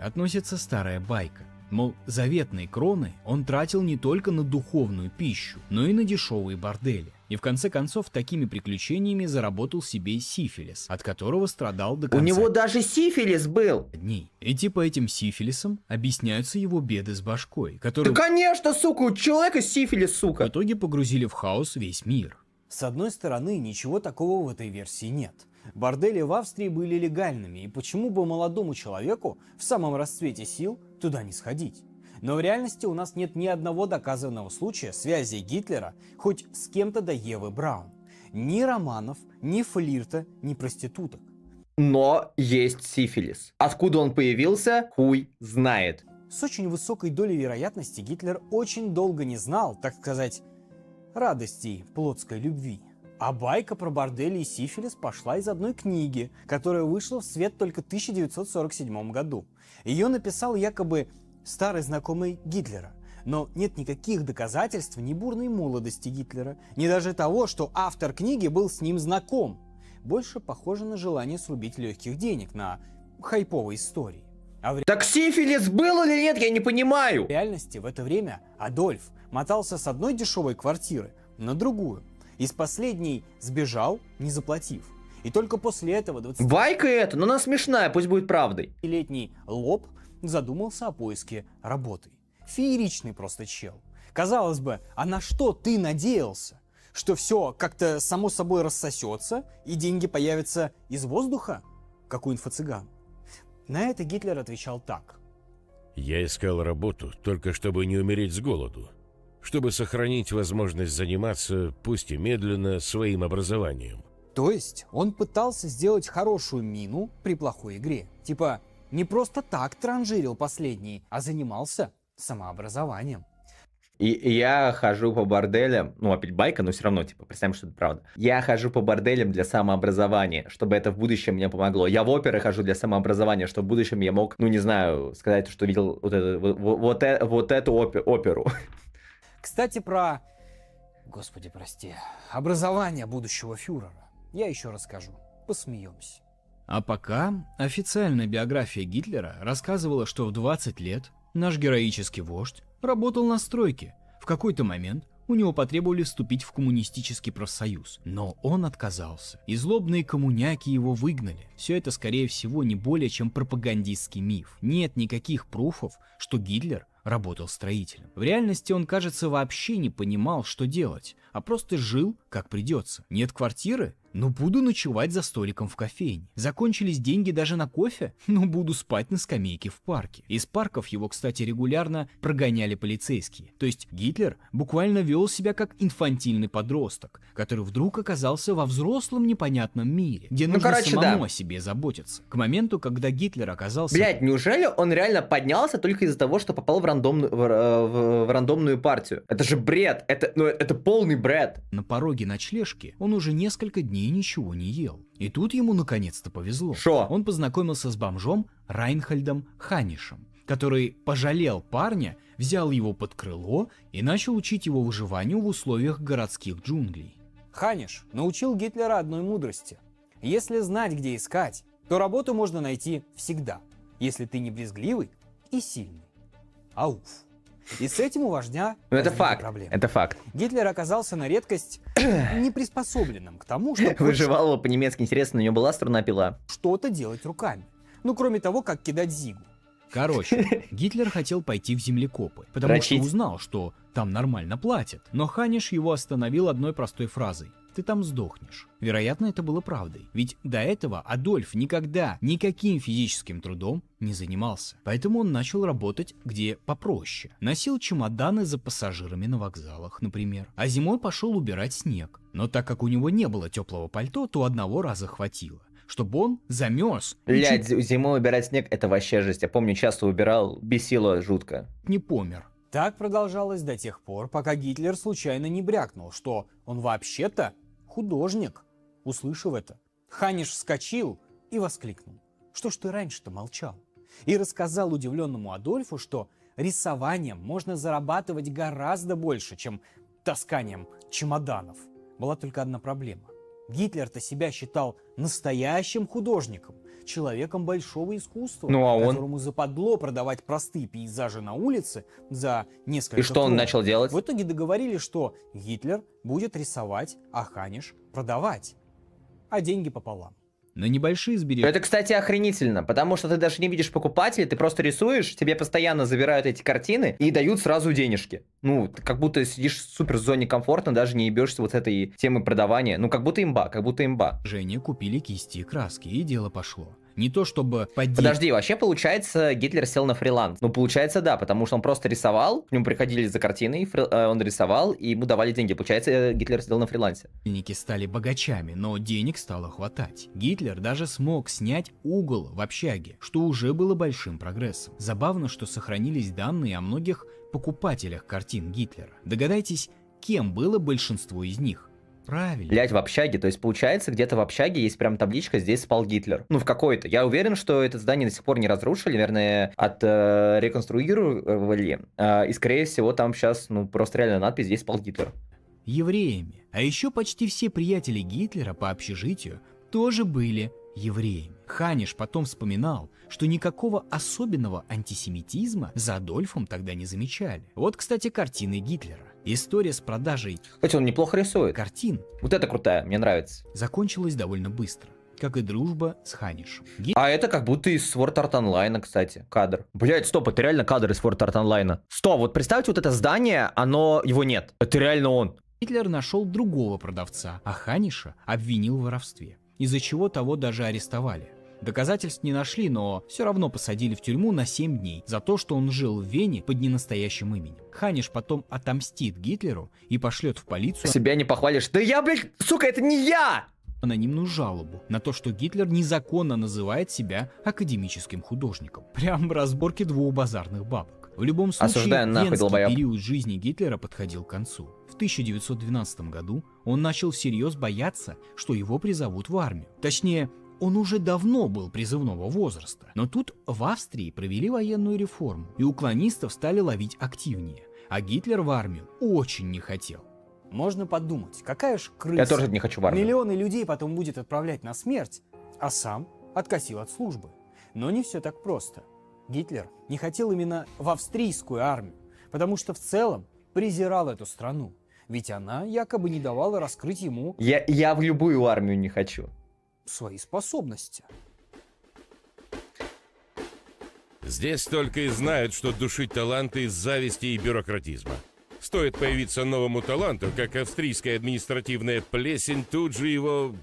Относится старая байка. Мол, заветные кроны он тратил не только на духовную пищу, но и на дешевые бордели. И в конце концов такими приключениями заработал себе сифилис, от которого страдал до У конца него даже сифилис был. дней. И типа этим сифилисом объясняются его беды с башкой, Да, которые конечно, сука, у человека сифилис, в сука. итоге погрузили в хаос весь мир. С одной стороны, ничего такого в этой версии нет. Бордели в Австрии были легальными, и почему бы молодому человеку в самом расцвете сил туда не сходить? Но в реальности у нас нет ни одного доказанного случая связи Гитлера хоть с кем-то до Евы Браун. Ни романов, ни флирта, ни проституток. Но есть сифилис. Откуда он появился, хуй знает. С очень высокой долей вероятности Гитлер очень долго не знал, так сказать, радостей плотской любви. А байка про бордели и сифилис пошла из одной книги, которая вышла в свет только в 1947 году. Ее написал якобы старый знакомый Гитлера. Но нет никаких доказательств ни бурной молодости Гитлера, ни даже того, что автор книги был с ним знаком. Больше похоже на желание срубить легких денег на хайповой истории. А в Так сифилис был или нет, я не понимаю. в реальности в это время Адольф мотался с одной дешевой квартиры на другую. Из последней сбежал, не заплатив. И только после этого 20 Байка это, но она смешная, пусть будет правдой. летний Лоб задумался о поиске работы. Фееричный просто чел. Казалось бы, а на что ты надеялся? Что все как-то само собой рассосется и деньги появятся из воздуха, как у инфо-цыган? На это Гитлер отвечал так. Я искал работу, только чтобы не умереть с голоду. Чтобы сохранить возможность заниматься, пусть и медленно, своим образованием. То есть он пытался сделать хорошую мину при плохой игре. Типа не просто так транжирил последний, а занимался самообразованием. И я хожу по борделям, ну, опять байка, но все равно, типа, представим, что это правда. Я хожу по борделям для самообразования, чтобы это в будущем мне помогло. Я в оперы хожу для самообразования, чтобы в будущем я мог, ну, не знаю, сказать, что видел вот, это, вот, вот, вот эту опе- оперу. Кстати, про... Господи, прости. Образование будущего фюрера. Я еще расскажу. Посмеемся. А пока официальная биография Гитлера рассказывала, что в 20 лет наш героический вождь работал на стройке. В какой-то момент у него потребовали вступить в коммунистический профсоюз, но он отказался, и злобные коммуняки его выгнали. Все это, скорее всего, не более чем пропагандистский миф. Нет никаких пруфов, что Гитлер работал строителем. В реальности он, кажется, вообще не понимал, что делать, а просто жил, как придется. Нет квартиры? Ну, буду ночевать за столиком в кофейне. Закончились деньги даже на кофе? Ну, буду спать на скамейке в парке. Из парков его, кстати, регулярно прогоняли полицейские. То есть Гитлер буквально вел себя как инфантильный подросток, который вдруг оказался во взрослом непонятном мире, где Ну, нужно короче, самому да. о себе заботиться. К моменту, когда Гитлер оказался... Блять, неужели он реально поднялся только из-за того, что попал в рандомную, в, э, в- в рандомную партию? Это же бред, это, ну, это полный бред. На пороге ночлежки он уже несколько дней ничего не ел. И тут ему наконец-то повезло. Шо? Он познакомился с бомжом Райнхальдом Ханишем, который пожалел парня, взял его под крыло и начал учить его выживанию в условиях городских джунглей. Ханиш научил Гитлера одной мудрости. Если знать, где искать, то работу можно найти всегда, если ты не брезгливый и сильный. Ауф. И с этим у вождя Ну, это факт, проблемы. это факт. Гитлер оказался на редкость неприспособленным к тому, чтобы хоть Выживал его по-немецки, интересно, у него была струна пила. что-то делать руками. Ну, кроме того, как кидать зигу. Короче, Гитлер хотел пойти в землекопы, потому Дрочить. что узнал, что там нормально платят. Но Ханиш его остановил одной простой фразой. Ты там сдохнешь. Вероятно, это было правдой. Ведь до этого Адольф никогда никаким физическим трудом не занимался. Поэтому он начал работать где попроще. Носил чемоданы за пассажирами на вокзалах, например. А зимой пошел убирать снег. Но так как у него не было теплого пальто, то одного раза хватило. Чтобы он замерз Блять, чуть зимой убирать снег, это вообще жесть. Я помню, часто убирал, бесило жутко. не помер. Так продолжалось до тех пор, пока Гитлер случайно не брякнул, что он вообще-то художник. Услышав это, Ханиш вскочил и воскликнул. Что ж ты раньше-то молчал? И рассказал удивленному Адольфу, что рисованием можно зарабатывать гораздо больше, чем тасканием чемоданов. Была только одна проблема. Гитлер-то себя считал настоящим художником, человеком большого искусства, Ну, а он? которому западло продавать простые пейзажи на улице за несколько И что он крон. начал делать? В итоге договорились, что Гитлер будет рисовать, а Ханиш продавать. А деньги пополам. На небольшие сбережения Это, кстати, охренительно, потому что ты даже не видишь покупателей, ты просто рисуешь, тебе постоянно забирают эти картины и дают сразу денежки. Ну, как будто сидишь в супер зоне комфортно, даже не ебешься вот этой темы продавания. Ну, как будто имба, как будто имба. купили кисти и краски, и дело пошло. Не то чтобы подделать. Подожди, вообще получается, Гитлер сел на фриланс. Ну, получается, да, потому что он просто рисовал, к нему приходили за картиной, фри- э, он рисовал, и ему давали деньги. Получается, э, Гитлер сидел на фрилансе. Подельники стали богачами, но денег стало хватать. Гитлер даже смог снять угол в общаге, что уже было большим прогрессом. Забавно, что сохранились данные о многих покупателях картин Гитлера. Догадайтесь, кем было большинство из них? Правильно. Блять, в общаге. То есть, получается, где-то в общаге есть прям табличка «Здесь спал Гитлер». Ну, в какой-то. Я уверен, что это здание до сих пор не разрушили, наверное, от э, реконструировали. Э, и, скорее всего, там сейчас, ну, просто реально надпись «Здесь спал Гитлер». евреями. А еще почти все приятели Гитлера по общежитию тоже были евреями. Ханиш потом вспоминал, что никакого особенного антисемитизма за Адольфом тогда не замечали. Вот, кстати, картины Гитлера. История с продажей Кстати, он неплохо рисует. картин Вот это крутая, мне нравится. закончилась довольно быстро, как и дружба с Ханишем. Гитлер А это как будто из Sword Art Online, кстати, кадр. Блять, стоп, это реально кадр из Sword Art Online. Стоп, вот представьте вот это здание, оно, его нет. Это реально он. Гитлер нашел другого продавца, а Ханиша обвинил в воровстве, из-за чего того даже арестовали. Доказательств не нашли, но все равно посадили в тюрьму на 7 дней за то, что он жил в Вене под ненастоящим именем. Ханиш потом отомстит Гитлеру и пошлет в полицию Себя не похвалишь. Да я, блядь, сука, это не я! анонимную жалобу на то, что Гитлер незаконно называет себя академическим художником. Прям в разборке двух базарных бабок. В любом случае, Осуждаю нахуй, период жизни Гитлера подходил к концу. В 1912 году он начал всерьез бояться, что его призовут в армию. Точнее, он уже давно был призывного возраста. Но тут в Австрии провели военную реформу, и уклонистов стали ловить активнее. А Гитлер в армию очень не хотел. Можно подумать, какая ж крыса. Я тоже не хочу в армию. Миллионы людей потом будет отправлять на смерть, а сам откосил от службы. Но не все так просто. Гитлер не хотел именно в австрийскую армию, потому что в целом презирал эту страну. Ведь она якобы не давала раскрыть ему Я, я в любую армию не хочу. Свои способности. Здесь только и знают, что душить таланты из зависти и бюрократизма. Стоит появиться новому таланту, как австрийская административная плесень тут же его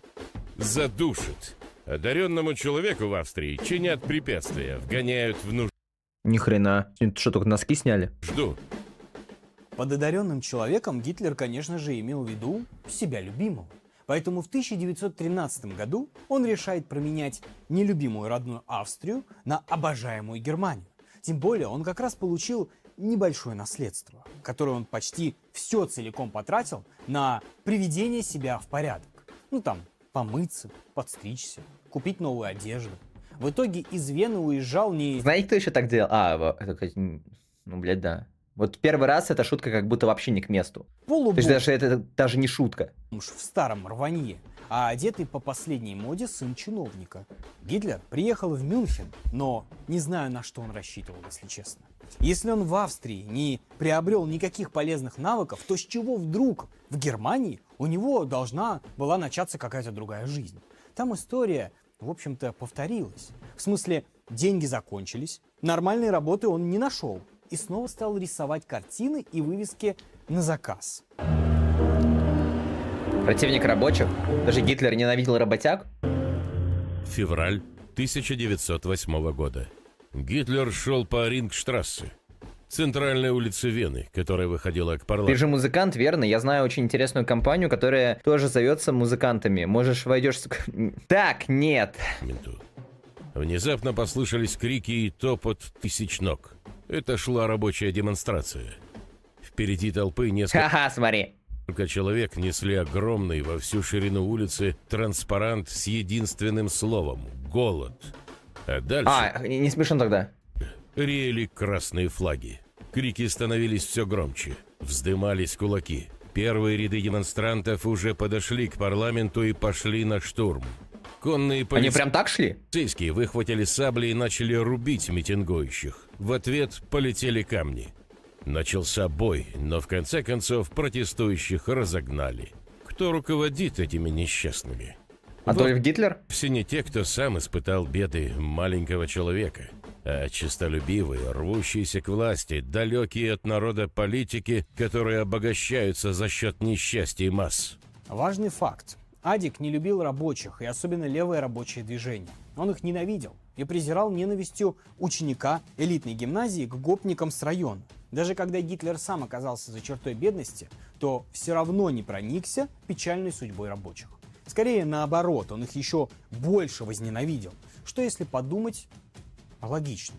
задушит. Одаренному человеку в Австрии чинят препятствия, вгоняют в Ни хрена. Что, только носки сняли? нужду. Под одаренным человеком Гитлер, конечно же, имел в виду себя любимого. Поэтому в 1913 году он решает променять нелюбимую родную Австрию на обожаемую Германию. Тем более он как раз получил небольшое наследство, которое он почти все целиком потратил на приведение себя в порядок. Ну там, помыться, подстричься, купить новую одежду. В итоге из Вены уезжал не Знаете, кто еще так делал? А, это, ну, блядь, да. Вот первый раз эта шутка как будто вообще не к месту. То полубог, есть даже это даже не шутка. в старом рванье, а одетый по последней моде сын чиновника. Гитлер приехал в Мюнхен, но не знаю, на что он рассчитывал, если честно. Если он в Австрии не приобрел никаких полезных навыков, то с чего вдруг в Германии у него должна была начаться какая-то другая жизнь? Там история, в общем-то, повторилась. В смысле, деньги закончились, нормальной работы он не нашел и снова стал рисовать картины и вывески на заказ. Противник рабочих. Даже Гитлер ненавидел работяг. Февраль 1908 года. Гитлер шел по Рингштрассе, центральной улице Вены, которая выходила к Ты парламенту. же музыкант, верно? Я знаю очень интересную компанию, которая тоже зовется музыкантами. Можешь войдешь... с- Так, нет. Внезапно послышались крики и топот тысяч ног. Это шла рабочая демонстрация. Впереди толпы несколько Ха-ха, смотри. человек несли огромный во всю ширину улицы транспарант с единственным словом – голод. А дальше А, не смешно тогда. реяли красные флаги. Крики становились все громче. Вздымались кулаки. Первые ряды демонстрантов уже подошли к парламенту и пошли на штурм. Конные Они прям так шли? Полицейские выхватили сабли и начали рубить митингующих. В ответ полетели камни. Начался бой, но в конце концов протестующих разогнали. Кто руководит этими несчастными? Адольф Гитлер? Все не те, кто сам испытал беды маленького человека, а честолюбивые, рвущиеся к власти, далекие от народа политики, которые обогащаются за счет несчастья масс. Важный факт. Адик не любил рабочих, и особенно левое рабочее движение. Он их ненавидел и презирал ненавистью ученика элитной гимназии к гопникам с района. Даже когда Гитлер сам оказался за чертой бедности, то все равно не проникся печальной судьбой рабочих. Скорее наоборот, он их еще больше возненавидел. Что если подумать логично?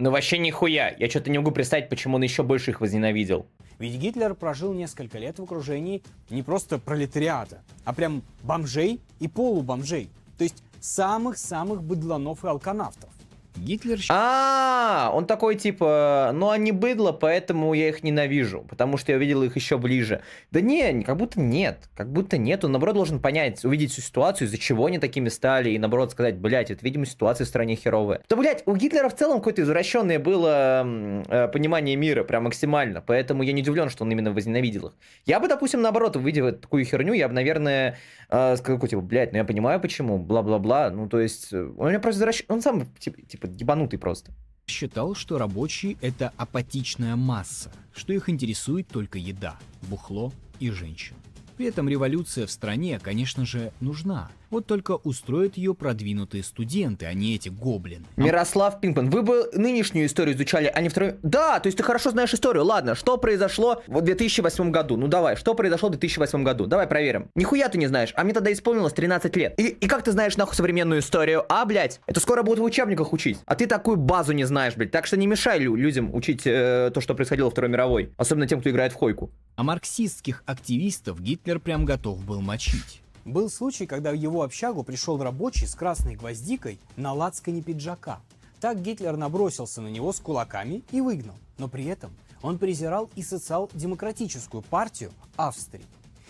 Ну вообще нихуя. Я что-то не могу представить, почему он еще больше их возненавидел. Ведь Гитлер прожил несколько лет в окружении не просто пролетариата, а прям бомжей и полубомжей. То есть самых-самых быдланов и алканавтов. Гитлер А, он такой типа, ну они быдло, поэтому я их ненавижу, потому что я увидел их еще ближе. Да не, как будто нет, как будто нет. Он наоборот должен понять, увидеть всю ситуацию, из-за чего они такими стали, и наоборот сказать, блядь, это, видимо, ситуация в стране херовая. Да, блядь, у Гитлера в целом какое-то извращенное было э, понимание мира, прям максимально, поэтому я не удивлен, что он именно возненавидел их. Я бы, допустим, наоборот, увидев такую херню, я бы, наверное, э, сказал, такой, типа, блядь, ну я понимаю, почему, бла-бла-бла, ну то есть, э, он меня просто извращ... он сам, типа, типа, ебанутый просто. считал, что рабочие — это апатичная масса, что их интересует только еда, бухло и женщины. При этом революция в стране, конечно же, нужна. Вот только устроят ее продвинутые студенты, а не эти гоблины. А Мирослав Пинкман, вы бы нынешнюю историю изучали, а не вторую... Да, то есть ты хорошо знаешь историю. Ладно, что произошло в 2008 году? Ну давай, что произошло в 2008 году? Давай проверим. Нихуя ты не знаешь, а мне тогда исполнилось 13 лет. И, и как ты знаешь нахуй современную историю? А, блядь, это скоро будут в учебниках учить. А ты такую базу не знаешь, блядь. Так что не мешай лю- людям учить э, то, что происходило во Второй мировой. Особенно тем, кто играет в хойку. А марксистских активистов Гитлер прям готов был мочить. Был случай, когда в его общагу пришел рабочий с красной гвоздикой на лацкане пиджака. Так Гитлер набросился на него с кулаками и выгнал. Но при этом он презирал и социал-демократическую партию Австрии.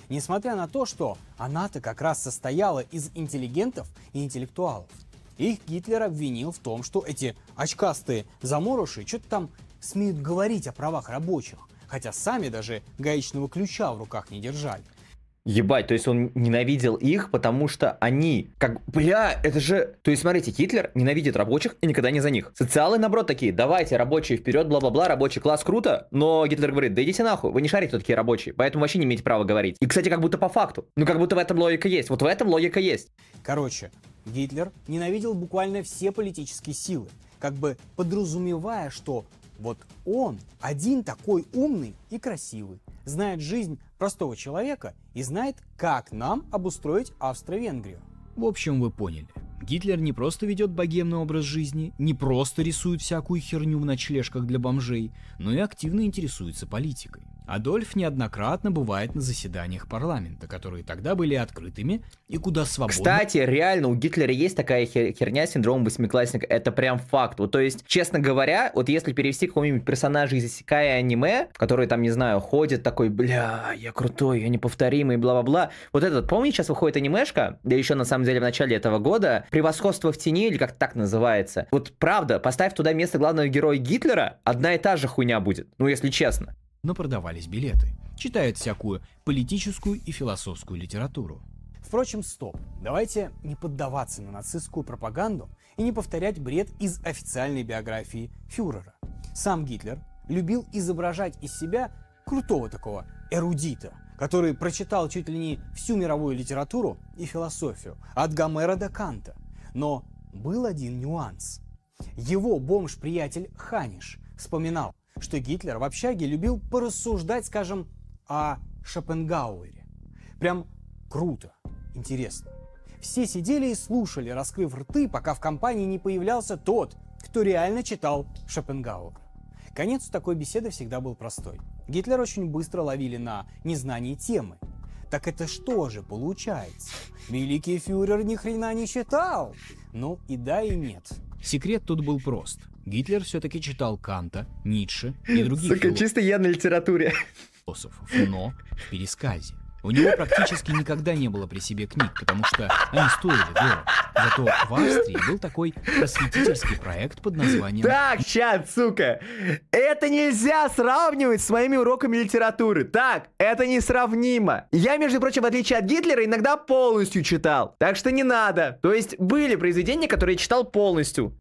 Несмотря на то, что она-то как раз состояла из интеллигентов и интеллектуалов. Их Гитлер обвинил в том, что эти очкастые заморыши что-то там смеют говорить о правах рабочих, хотя сами даже гаечного ключа в руках не держали. Ебать, то есть он ненавидел их, потому что они, как, бля, это же... То есть, смотрите, Гитлер ненавидит рабочих и никогда не за них. Социалы, наоборот, такие, давайте, рабочие вперед, бла-бла-бла, рабочий класс, круто, но Гитлер говорит, да идите нахуй, вы не шарите, кто такие рабочие, поэтому вообще не имеете права говорить. И, кстати, как будто по факту. Ну, как будто в этом логика есть. Вот в этом логика есть. Короче, Гитлер ненавидел буквально все политические силы, как бы подразумевая, что вот он один такой умный и красивый, знает жизнь простого человека и знает, как нам обустроить Австро-Венгрию. В общем, вы поняли. Гитлер не просто ведет богемный образ жизни, не просто рисует всякую херню в ночлежках для бомжей, но и активно интересуется политикой. Адольф неоднократно бывает на заседаниях парламента, которые тогда были открытыми и куда свободно... Кстати, реально, у Гитлера есть такая хер- херня, синдром восьмиклассника, это прям факт. Вот, то есть, честно говоря, вот если перевести какого-нибудь персонажа из Исекая аниме, который там, не знаю, ходит такой, бля, я крутой, я неповторимый, бла-бла-бла. Вот этот, помните, сейчас выходит анимешка, да еще на самом деле в начале этого года, «Превосходство в тени» или как так называется. Вот правда, поставь туда место главного героя Гитлера, одна и та же хуйня будет, ну если честно. Но продавались билеты. Читают всякую политическую и философскую литературу. Впрочем, стоп. Давайте не поддаваться на нацистскую пропаганду и не повторять бред из официальной биографии фюрера. Сам Гитлер любил изображать из себя крутого такого эрудита, который прочитал чуть ли не всю мировую литературу и философию, от Гомера до Канта. Но был один нюанс. Его бомж-приятель Ханиш вспоминал, что Гитлер в общаге любил порассуждать, скажем, о Шопенгауэре. Прям круто, интересно. Все сидели и слушали, раскрыв рты, пока в компании не появлялся тот, кто реально читал Шопенгауэра. Конец такой беседы всегда был простой. Гитлер очень быстро ловили на незнании темы. Так это что же получается? Великий фюрер ни хрена не читал? Ну и да, и нет. Секрет тут был прост. Гитлер все-таки читал Канта, Ницше и других Сука, чисто я на литературе. философов, но в пересказе. У него практически никогда не было при себе книг, потому что они стоили дорого. Зато в Австрии был такой просветительский проект под названием Так, щас, сука, это нельзя сравнивать с моими уроками литературы. Так, это несравнимо. Я, между прочим, в отличие от Гитлера, иногда полностью читал. Так что не надо. То есть были произведения, которые я читал полностью.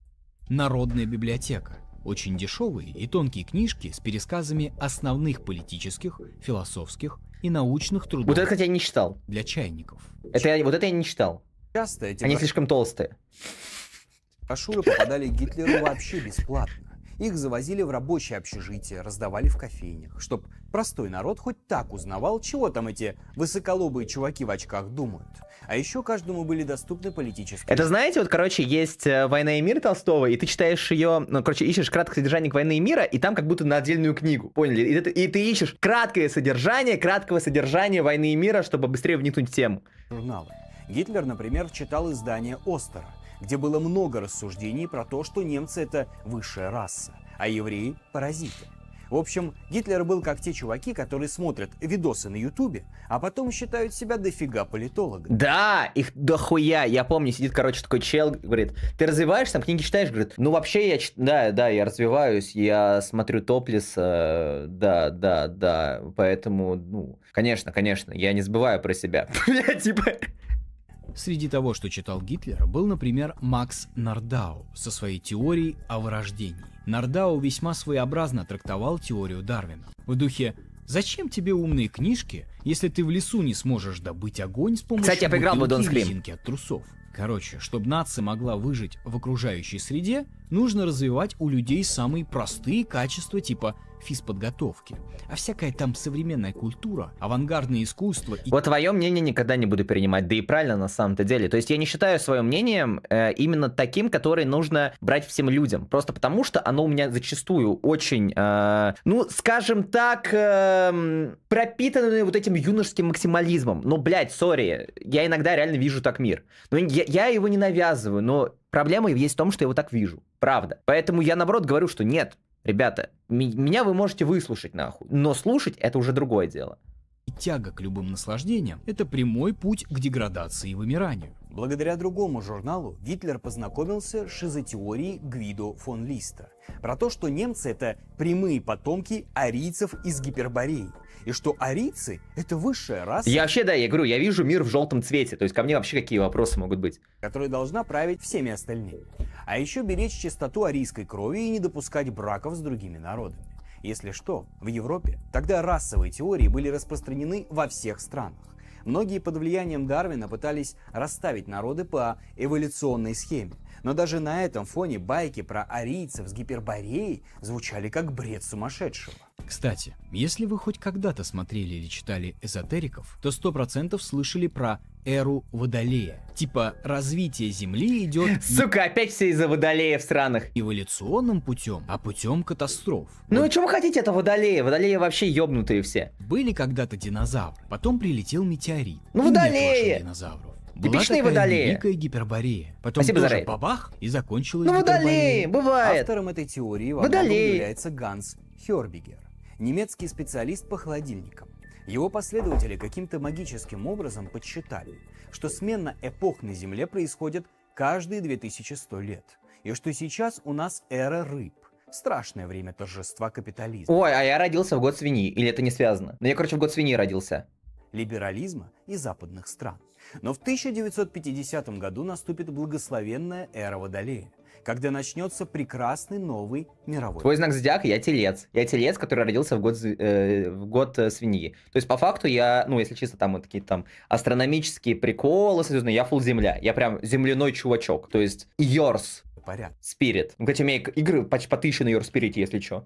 «Народная библиотека». Очень дешевые и тонкие книжки с пересказами основных политических, философских и научных трудов Вот это, хотя я не читал. для чайников. Это я, вот это я не читал. Часто эти Они слишком толстые. Брошюры попадали Гитлеру вообще бесплатно. Их завозили в рабочие общежития, раздавали в кофейнях, чтоб простой народ хоть так узнавал, чего там эти высоколобые чуваки в очках думают. А еще каждому были доступны политические... Это знаете, вот, короче, есть э, «Война и мир» Толстого, и ты читаешь ее, ну, короче, ищешь краткое содержание «Войны и мира», и там как будто на отдельную книгу, поняли? И ты, и ты ищешь краткое содержание, краткого содержания «Войны и мира», чтобы быстрее вникнуть в тему. журналы. Гитлер, например, читал издание Остера, где было много рассуждений про то, что немцы это высшая раса, а евреи – паразиты. В общем, Гитлер был как те чуваки, которые смотрят видосы на ютубе, а потом считают себя дофига политологами. Да, их дохуя. Я помню, сидит, короче, такой чел, говорит, ты развиваешься, там книги читаешь? Говорит, ну вообще я, да, да, я развиваюсь, я смотрю топлис, э, да, да, да, поэтому, ну, конечно, конечно, я не забываю про себя. Бля, типа... Среди того, что читал Гитлер, был, например, Макс Нардау со своей теорией о вырождении. Нардау весьма своеобразно трактовал теорию Дарвина. В духе «Зачем тебе умные книжки, если ты в лесу не сможешь добыть огонь с помощью Кстати, я поиграл резинки от трусов?» Короче, чтобы нация могла выжить в окружающей среде, нужно развивать у людей самые простые качества типа физподготовки. А всякая там современная культура, авангардное искусство и Вот твое мнение никогда не буду перенимать, да и правильно на самом-то деле. То есть я не считаю свое мнением э, именно таким, которое нужно брать всем людям. Просто потому, что оно у меня зачастую очень, э, ну, скажем так, эм, пропитано вот этим юношеским максимализмом. Ну, блядь, сори, я иногда реально вижу так мир. Но я, я его не навязываю, но проблема есть в том, что я его так вижу. Правда. Поэтому я, наоборот, говорю, что нет, ребята, ми- меня вы можете выслушать нахуй, но слушать это уже другое дело. И тяга к любым наслаждениям – это прямой путь к деградации и вымиранию. Благодаря другому журналу Гитлер познакомился с шизотеорией Гвидо фон Листа. Про то, что немцы это прямые потомки арийцев из Гипербореи. И что арийцы это высшая раса, Я вообще, да, я говорю, я вижу мир в желтом цвете. То есть ко мне вообще какие вопросы могут быть? которая должна править всеми остальными. А еще беречь чистоту арийской крови и не допускать браков с другими народами. Если что, в Европе тогда расовые теории были распространены во всех странах. Многие под влиянием Дарвина пытались расставить народы по эволюционной схеме. Но даже на этом фоне байки про арийцев с гипербореей звучали как бред сумасшедшего. Кстати, если вы хоть когда-то смотрели или читали эзотериков, то 100% слышали про эру Водолея. Типа развитие Земли идет Сука, опять все из-за водолея в странах. эволюционным путем, а путем катастроф. Ну Вот и что вы хотите это водолея? Водолеи вообще ёбнутые все. Были когда-то динозавры, потом прилетел метеорит. Ну, водолеи! динозавров. Была Типичные такая водолеи. великая гиперборея. Потом Спасибо за тоже рейд. бабах и закончилась Ну водолеи, бывает. Автором этой теории во Водолей. является Ганс Хербигер, немецкий специалист по холодильникам. Его последователи каким-то магическим образом подсчитали, что смена эпох на Земле происходит каждые 2100 лет, и что сейчас у нас эра рыб. Страшное время торжества капитализма, Ой, а я родился в год свиньи. Или это не связано? Ну я, короче, в год свиньи родился. либерализма и западных стран. Но в 1950 году наступит благословенная эра Водолея, когда начнется прекрасный новый мировой Твой знак зодиака, я телец. Я телец, который родился в год, э, в год э, свиньи. То есть, по факту, я, ну, если чисто там вот такие там астрономические приколы, соответственно, я фул земля. Я прям земляной чувачок. То есть, yours порядок. spirit. Ну, Кстати, у меня игры почти по тысяче на your spirit, если что.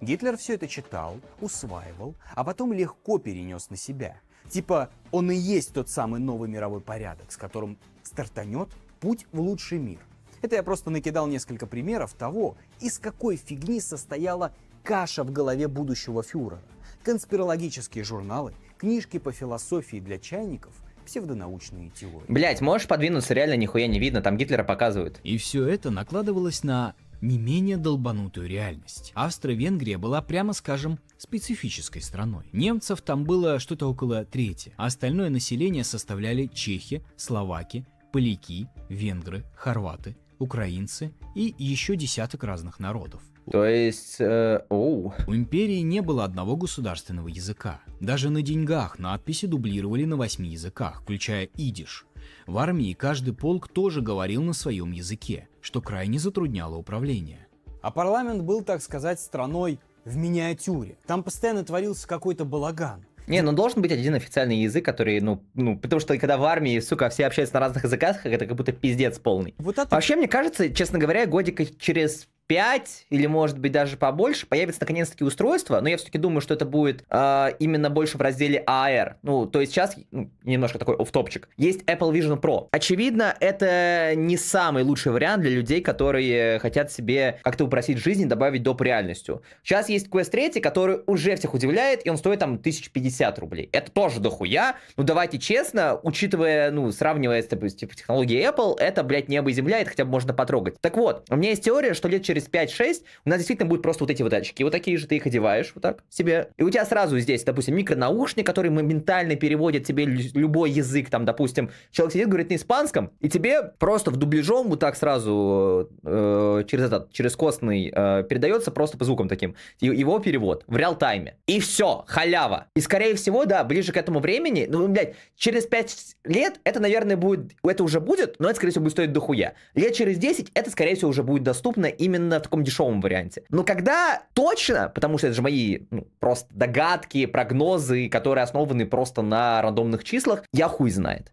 Гитлер все это читал, усваивал, а потом легко перенес на себя. Типа, он и есть тот самый новый мировой порядок, с которым стартанет путь в лучший мир. Это я просто накидал несколько примеров того, из какой фигни состояла каша в голове будущего фюрера. Конспирологические журналы, книжки по философии для чайников, псевдонаучные теории. Блять, можешь подвинуться, реально нихуя не видно, там Гитлера показывают. И все это накладывалось на не менее долбанутую реальность. Австро-Венгрия была, прямо скажем, специфической страной. Немцев там было что-то около трети, а остальное население составляли чехи, словаки, поляки, венгры, хорваты, украинцы и еще десяток разных народов. То есть, э, оу. У империи не было одного государственного языка. Даже на деньгах надписи дублировали на восьми языках, включая идиш. В армии каждый полк тоже говорил на своем языке, что крайне затрудняло управление. А парламент был, так сказать, страной в миниатюре. Там постоянно творился какой-то балаган. Не, ну должен быть один официальный язык, который, ну, ну, потому что когда в армии, сука, все общаются на разных языках, это как будто пиздец полный. Вот это Вообще, мне кажется, честно говоря, годика через 5 или, может быть, даже побольше появится наконец-таки устройство, но я все-таки думаю, что это будет э, именно больше в разделе AR. Ну, то есть сейчас, ну, немножко такой офтопчик, есть Apple Vision Pro. Очевидно, это не самый лучший вариант для людей, которые хотят себе как-то упростить жизнь и добавить доп. реальностью. Сейчас есть Quest 3, который уже всех удивляет, и он стоит там 1050 рублей. Это тоже дохуя, ну давайте честно, учитывая, ну, сравнивая с допустим, технологией Apple, это, блядь, небо и земля, это хотя бы можно потрогать. Так вот, у меня есть теория, что лет через 5-6 у нас действительно будут просто вот эти вот очки, вот такие же ты их одеваешь, вот так себе, и у тебя сразу здесь, допустим, микронаушник, который моментально переводит тебе лю- любой язык, там, допустим, человек сидит, говорит на испанском, и тебе просто в дубляжом вот так сразу э, через этот, через костный э, передается просто по звукам таким, его перевод в реал-тайме. И все, халява. И скорее всего, да, ближе к этому времени, ну, блядь, через 5 лет это, наверное, будет, это уже будет, но это, скорее всего, будет стоить дохуя. Лет через 10 это, скорее всего, уже будет доступно именно в таком дешевом варианте. Но когда точно, потому что это же мои ну, просто догадки, прогнозы, которые основаны просто на рандомных числах, я хуй знает.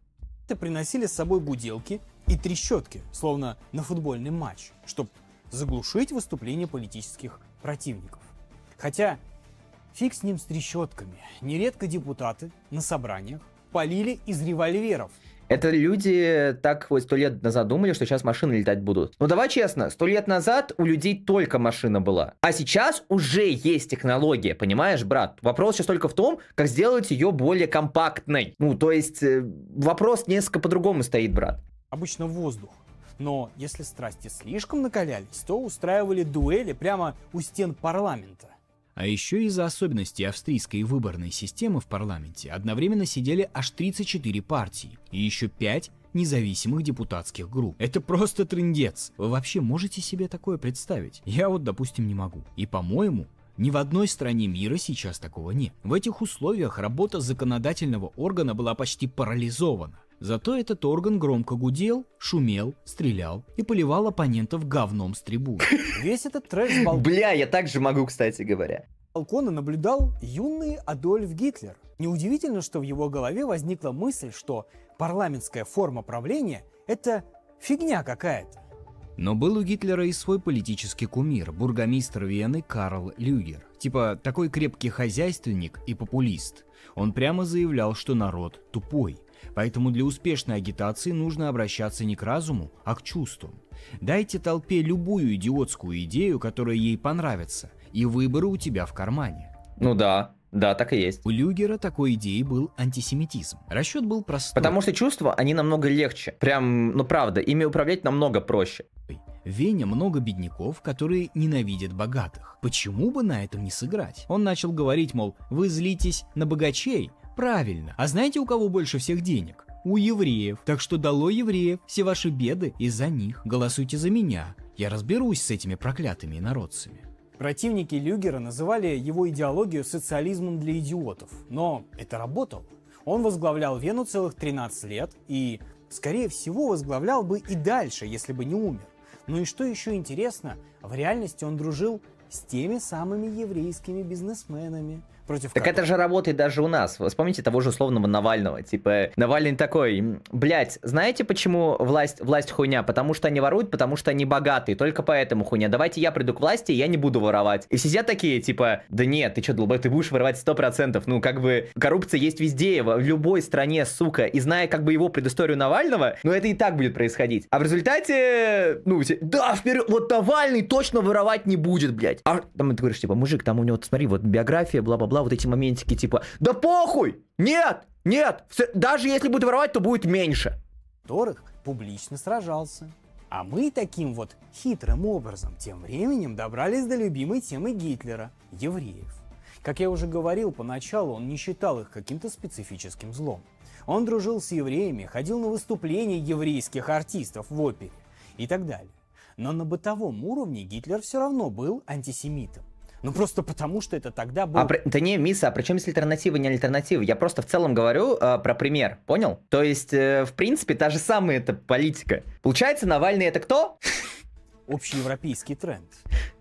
приносили с собой буделки и трещотки, словно на футбольный матч, чтобы заглушить выступление политических противников. Хотя фиг с ним с трещотками. Нередко депутаты на собраниях полили из револьверов. Это люди так вот сто лет назад думали, что сейчас машины летать будут. Ну давай честно, сто лет назад у людей только машина была. А сейчас уже есть технология, понимаешь, брат? Вопрос сейчас только в том, как сделать ее более компактной. Ну, то есть, э, вопрос несколько по-другому стоит, брат. Обычно воздух. Но если страсти слишком накалялись, то устраивали дуэли прямо у стен парламента. А еще из-за особенностей австрийской выборной системы в парламенте одновременно сидели аж 34 партии и еще 5 независимых депутатских групп. Это просто трындец. Вы вообще можете себе такое представить? Я вот, допустим, не могу. И, по-моему, ни в одной стране мира сейчас такого нет. В этих условиях работа законодательного органа была почти парализована. Зато этот орган громко гудел, шумел, стрелял и поливал оппонентов говном с трибун. Весь этот трэш с бал- Бля, я так же могу, кстати говоря. балкона наблюдал юный Адольф Гитлер. Неудивительно, что в его голове возникла мысль, что парламентская форма правления – это фигня какая-то. Но был у Гитлера и свой политический кумир, бургомистр Вены Карл Люгер. Типа такой крепкий хозяйственник и популист. Он прямо заявлял, что народ тупой. Поэтому для успешной агитации нужно обращаться не к разуму, а к чувствам. Дайте толпе любую идиотскую идею, которая ей понравится, и выборы у тебя в кармане. Ну да, да, так и есть. У Люгера такой идеей был антисемитизм. Расчет был простой. Потому что чувства, они намного легче. Прям, ну правда, ими управлять намного проще. В Вене много бедняков, которые ненавидят богатых. Почему бы на этом не сыграть? Он начал говорить, мол, вы злитесь на богачей? Правильно. А знаете, у кого больше всех денег? У евреев. Так что дало евреев. Все ваши беды из-за них. Голосуйте за меня. Я разберусь с этими проклятыми народцами. Противники Люгера называли его идеологию социализмом для идиотов. Но это работало. Он возглавлял Вену целых 13 лет и, скорее всего, возглавлял бы и дальше, если бы не умер. Ну и что еще интересно, в реальности он дружил с теми самыми еврейскими бизнесменами, против Так это же работает даже у нас. Вспомните того же условного Навального. Типа, Навальный такой, блять, знаете почему власть, власть хуйня? Потому что они воруют, потому что они богатые. Только поэтому хуйня. Давайте я приду к власти, я не буду воровать. И сидят такие, типа, да нет, ты что, долбой, ты будешь воровать 100%. Ну, как бы, коррупция есть везде, в любой стране, сука. И зная, как бы, его предысторию Навального, ну, это и так будет происходить. А в результате, ну, да, вперед, вот Навальный точно воровать не будет, блядь. А там ты говоришь, типа, мужик, там у него, смотри, вот биография, бла-бла-бла, вот эти моментики, типа, да похуй! Нет! Нет! Всё- даже если будет воровать, то будет меньше. которых публично сражался. А мы таким вот хитрым образом тем временем добрались до любимой темы Гитлера – евреев. Как я уже говорил, поначалу он не считал их каким-то специфическим злом. Он дружил с евреями, ходил на выступления еврейских артистов в опере и так далее. Но на бытовом уровне Гитлер все равно был антисемитом. Ну просто потому, что это тогда. А при- да не, Миса, а при чем здесь альтернатива, не альтернатива? Я просто в целом говорю э, про пример, понял? То есть, э, в принципе, та же самая эта политика. Получается, Навальный это кто? Общеевропейский тренд.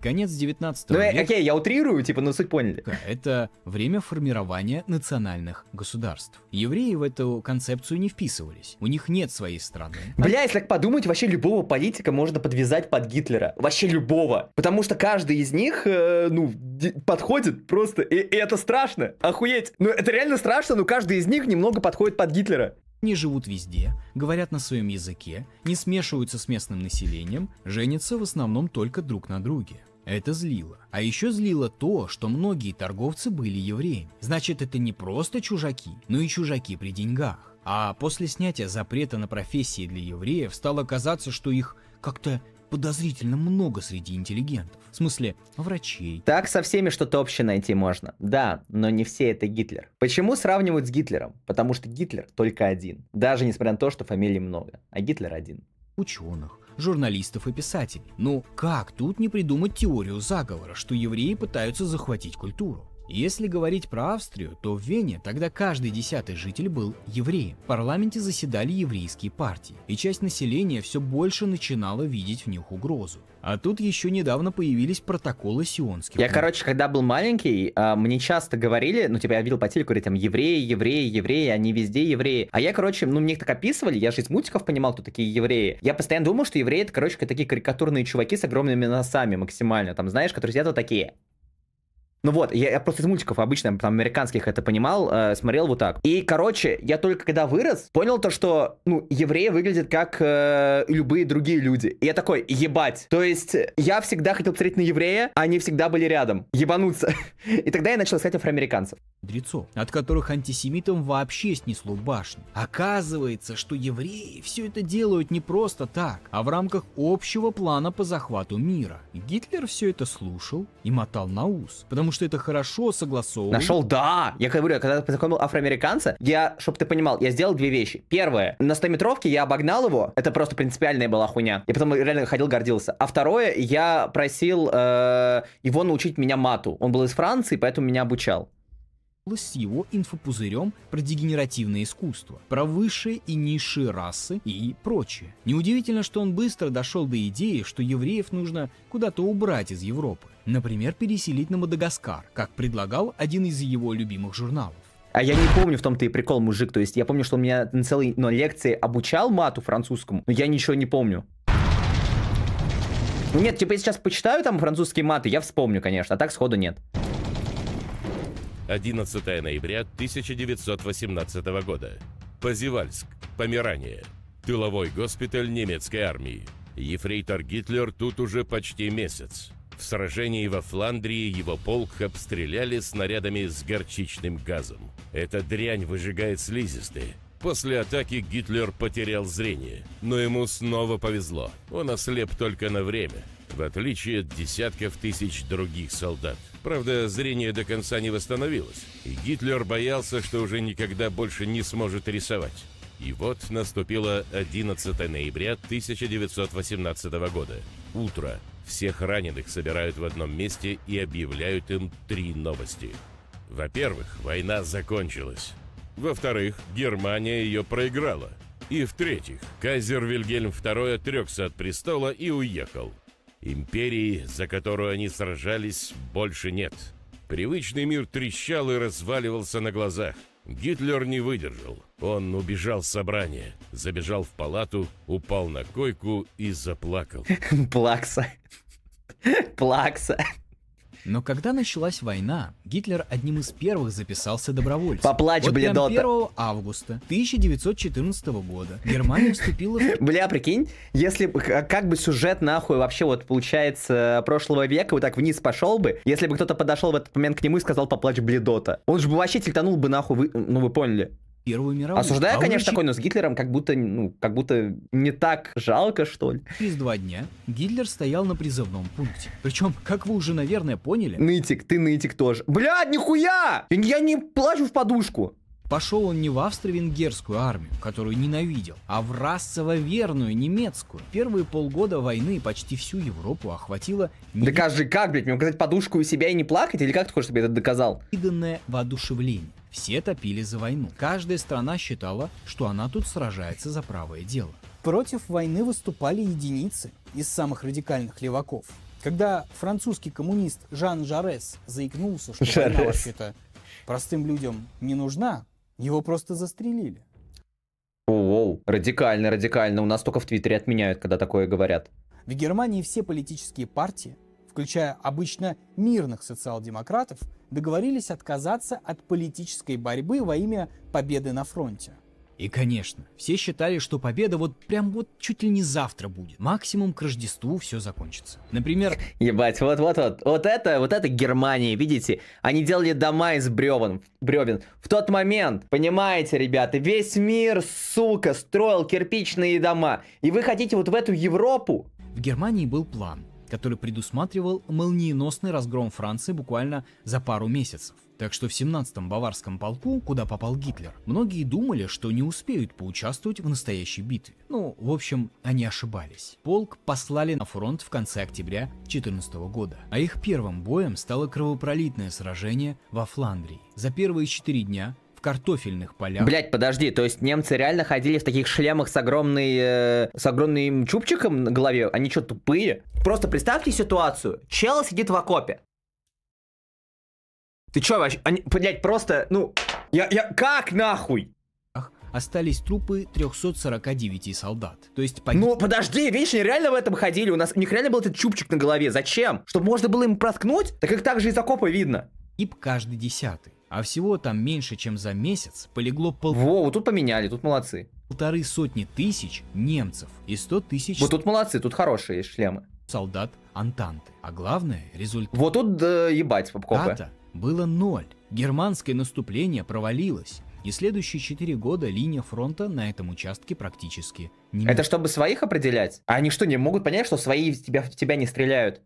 Конец 19 Ну, э, века окей, я утрирую, типа, ну суть поняли. – это время формирования национальных государств. Евреи в эту концепцию не вписывались. У них нет своей страны. Бля, если так подумать, вообще любого политика можно подвязать под Гитлера. Вообще любого. Потому что каждый из них, э, ну, ди- подходит просто. И, и это страшно. Охуеть. Ну, это реально страшно, но каждый из них немного подходит под Гитлера. Они живут везде, говорят на своем языке, не смешиваются с местным населением, женятся в основном только друг на друге. Это злило. А еще злило то, что многие торговцы были евреями. Значит, это не просто чужаки, но и чужаки при деньгах. А после снятия запрета на профессии для евреев стало казаться, что их как-то подозрительно много среди интеллигентов. В смысле, врачей, Так со всеми что-то общее найти можно. Да, но не все это Гитлер. Почему сравнивают с Гитлером? Потому что Гитлер только один. Даже несмотря на то, что фамилий много. А Гитлер один. ученых, журналистов и писателей. Ну, как тут не придумать теорию заговора, что евреи пытаются захватить культуру? Если говорить про Австрию, то в Вене тогда каждый десятый житель был евреем. В парламенте заседали еврейские партии, и часть населения все больше начинала видеть в них угрозу. А тут еще недавно появились протоколы сионских. Я, короче, когда был маленький, а, мне часто говорили, ну, типа, я видел по телеку, говорят, там, евреи, евреи, евреи, они везде евреи. А я, короче, ну, мне их так описывали, я же из мультиков понимал, кто такие евреи. Я постоянно думал, что евреи, это, короче, такие карикатурные чуваки с огромными носами максимально, там, знаешь, которые сидят вот такие. Ну вот, я, я просто из мультиков обычно, там, американских это понимал, э, смотрел вот так. И, короче, я только когда вырос, понял то, что, ну, евреи выглядят как э, любые другие люди. И я такой, ебать. То есть, я всегда хотел посмотреть на еврея, а они всегда были рядом. Ебануться. И тогда я начал искать афроамериканцев. Мудрецов, от которых антисемитам вообще снесло башню. Оказывается, что евреи все это делают не просто так, а в рамках общего плана по захвату мира. Гитлер все это слушал и мотал на ус, потому что это хорошо согласовывало. Нашел, да. Я говорю, когда познакомил афроамериканца, я, чтобы ты понимал, я сделал две вещи. Первое, на 100 метровке я обогнал его, это просто принципиальная была хуйня. Я потом реально ходил, гордился. А второе, я просил э, его научить меня мату. Он был из Франции, поэтому меня обучал. С его инфопузырем про дегенеративное искусство, про высшие и низшие расы и прочее. Неудивительно, что он быстро дошел до идеи, что евреев нужно куда-то убрать из Европы. Например, переселить на Мадагаскар, как предлагал один из его любимых журналов. А я не помню в том-то и прикол, мужик. То есть я помню, что он меня на целой но, лекции обучал мату французскому, но я ничего не помню. Ну нет, типа я сейчас почитаю там французские маты, я вспомню, конечно, а так сходу нет. 11 ноября 1918 года. Позевальск, Померания. Тыловой госпиталь немецкой армии. Ефрейтор Гитлер тут уже почти месяц. В сражении во Фландрии его полк обстреляли снарядами с горчичным газом. Эта дрянь выжигает слизистые. После атаки Гитлер потерял зрение, но ему снова повезло. Он ослеп только на время, в отличие от десятков тысяч других солдат. Правда, зрение до конца не восстановилось, и Гитлер боялся, что уже никогда больше не сможет рисовать. И вот наступило 11 ноября 1918 года. Утро. Всех раненых собирают в одном месте и объявляют им три новости. Во-первых, война закончилась. Во-вторых, Германия ее проиграла. И в-третьих, кайзер Вильгельм II отрекся от престола и уехал. Империи, за которую они сражались, больше нет. Привычный мир трещал и разваливался на глазах. Гитлер не выдержал. Он убежал с собрания, забежал в палату, упал на койку и заплакал. Плакса. Плакса. Но когда началась война, Гитлер одним из первых записался добровольцем. Поплачь, вот прям бледота. 1 августа 1914 года Германия вступила в Бля, прикинь, если как бы сюжет нахуй вообще вот получается прошлого века вот так вниз пошел бы, если бы кто-то подошел в этот момент к нему и сказал поплачь бледота. Он же бы вообще тильтанул бы нахуй, вы- ну вы поняли. Первую мировую. Осуждаю, А конечно, такой, но с Гитлером как будто, ну, как будто не так жалко, что ли. Через два дня Гитлер стоял на призывном пункте. Причем, как вы уже, наверное, поняли, Нытик, ты нытик тоже. Блядь, нихуя! Я, не- не плачу в подушку. пошел он не в австро-венгерскую армию, которую ненавидел, а в расово-верную немецкую. Первые полгода войны почти всю Европу охватило Докажи, как, блядь, мне указать подушку у себя и не плакать? Или как ты хочешь, чтобы я это доказал? невиданное воодушевление. Все топили за войну. Каждая страна считала, что она тут сражается за правое дело. Против войны выступали единицы из самых радикальных леваков. Когда французский коммунист Жан Жарес заикнулся, что война Жарес. вообще-то простым людям не нужна, его просто застрелили. Оу, радикально, радикально. У нас только в Твиттере отменяют, когда такое говорят. В Германии все политические партии, включая обычно мирных социал-демократов, договорились отказаться от политической борьбы во имя победы на фронте. И, конечно, все считали, что победа вот прям вот чуть ли не завтра будет. Максимум к Рождеству все закончится. Например, Ебать, вот-вот-вот. Вот это, вот это Германия, видите? Они делали дома из бревен, бревен. В тот момент, понимаете, ребята, весь мир, сука, строил кирпичные дома. И вы хотите вот в эту Европу? в Германии был план, который предусматривал молниеносный разгром Франции буквально за пару месяцев. Так что в 17-м баварском полку, куда попал Гитлер, многие думали, что не успеют поучаствовать в настоящей битве. Ну, в общем, они ошибались. Полк послали на фронт в конце октября 14 года, а их первым боем стало кровопролитное сражение во Фландрии. За первые четыре дня картофельных полях Блять, подожди, то есть немцы реально ходили в таких шлемах с огромной, э, с огромным чубчиком на голове? Они что, тупые? Просто представьте ситуацию. Чел сидит в окопе. Ты чё вообще? Они, блять, просто, ну, я, я, как нахуй? остались трупы 349 солдат. То есть погиб... Ну, подожди, видишь, они реально в этом ходили. У нас у них реально был этот чубчик на голове. Зачем? Чтобы можно было им проткнуть? Так их также из окопа видно. погиб каждый десятый. А всего там меньше, чем за месяц, полегло пол- Во, вот тут поменяли, тут молодцы. полторы сотни тысяч немцев и 100 тысяч Вот тут молодцы, тут хорошие шлемы. солдат Антанты. А главное, результата Вот тут да, ебать, попкопы. было ноль. Германское наступление провалилось, и следующие четыре года линия фронта на этом участке практически не Это чтобы своих определять? А они что, не могут понять, что свои в тебя, в тебя не стреляют?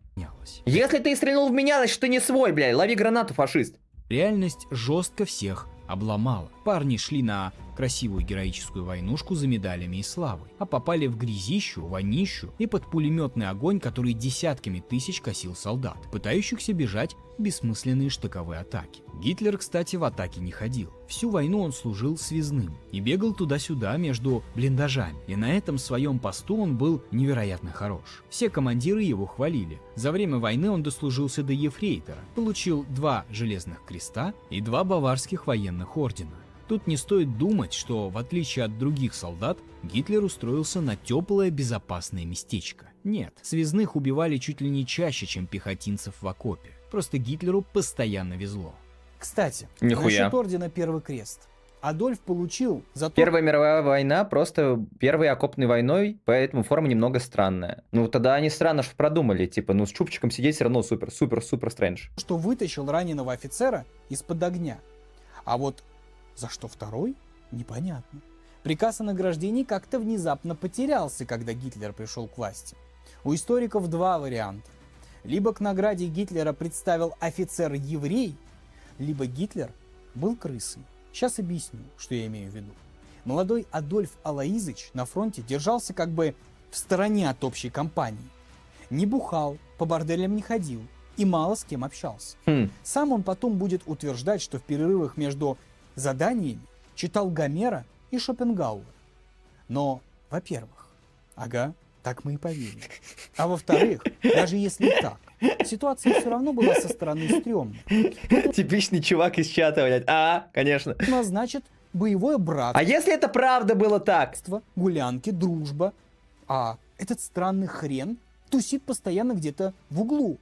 Если ты стрельнул в меня, значит ты не свой, блядь. Лови гранату, фашист. Реальность жестко всех обломала. Парни шли на красивую героическую войнушку за медалями и славой, а попали в грязищу, вонищу и под пулеметный огонь, который десятками тысяч косил солдат, пытающихся бежать бессмысленные штыковые атаки. Гитлер, кстати, в атаке не ходил. Всю войну он служил связным и бегал туда-сюда между блиндажами. И на этом своем посту он был невероятно хорош. Все командиры его хвалили. За время войны он дослужился до ефрейтора, получил два железных креста и два баварских военных ордена. Тут не стоит думать, что, в отличие от других солдат, Гитлер устроился на теплое безопасное местечко. Нет, связных убивали чуть ли не чаще, чем пехотинцев в окопе. Просто Гитлеру постоянно везло. Кстати, Нихуя. насчет ордена Первый Крест. Адольф получил за то, Первая мировая война просто первой окопной войной, поэтому форма немного странная. Ну, тогда они странно ж продумали, типа, ну, с чупчиком сидеть все равно супер, супер, супер стрэндж. что вытащил раненого офицера из-под огня. А вот за что второй, непонятно. Приказ о награждении как-то внезапно потерялся, когда Гитлер пришел к власти. У историков два варианта. Либо к награде Гитлера представил офицер-еврей, либо Гитлер был крысой. Сейчас объясню, что я имею в виду. Молодой Адольф Алаизыч на фронте держался как бы в стороне от общей кампании. Не бухал, по борделям не ходил и мало с кем общался. Хм. Сам он потом будет утверждать, что в перерывах между заданиями читал Гомера и Шопенгауэра. Но, во-первых, ага, так мы и поверили. А во-вторых, даже если и так, ситуация все равно была со стороны стрёмной. Типичный чувак из чата, блядь. А, конечно. Ну, а значит, боевое А братство, если это правда было так? гулянки, дружба. А этот странный хрен тусит постоянно где-то в углу.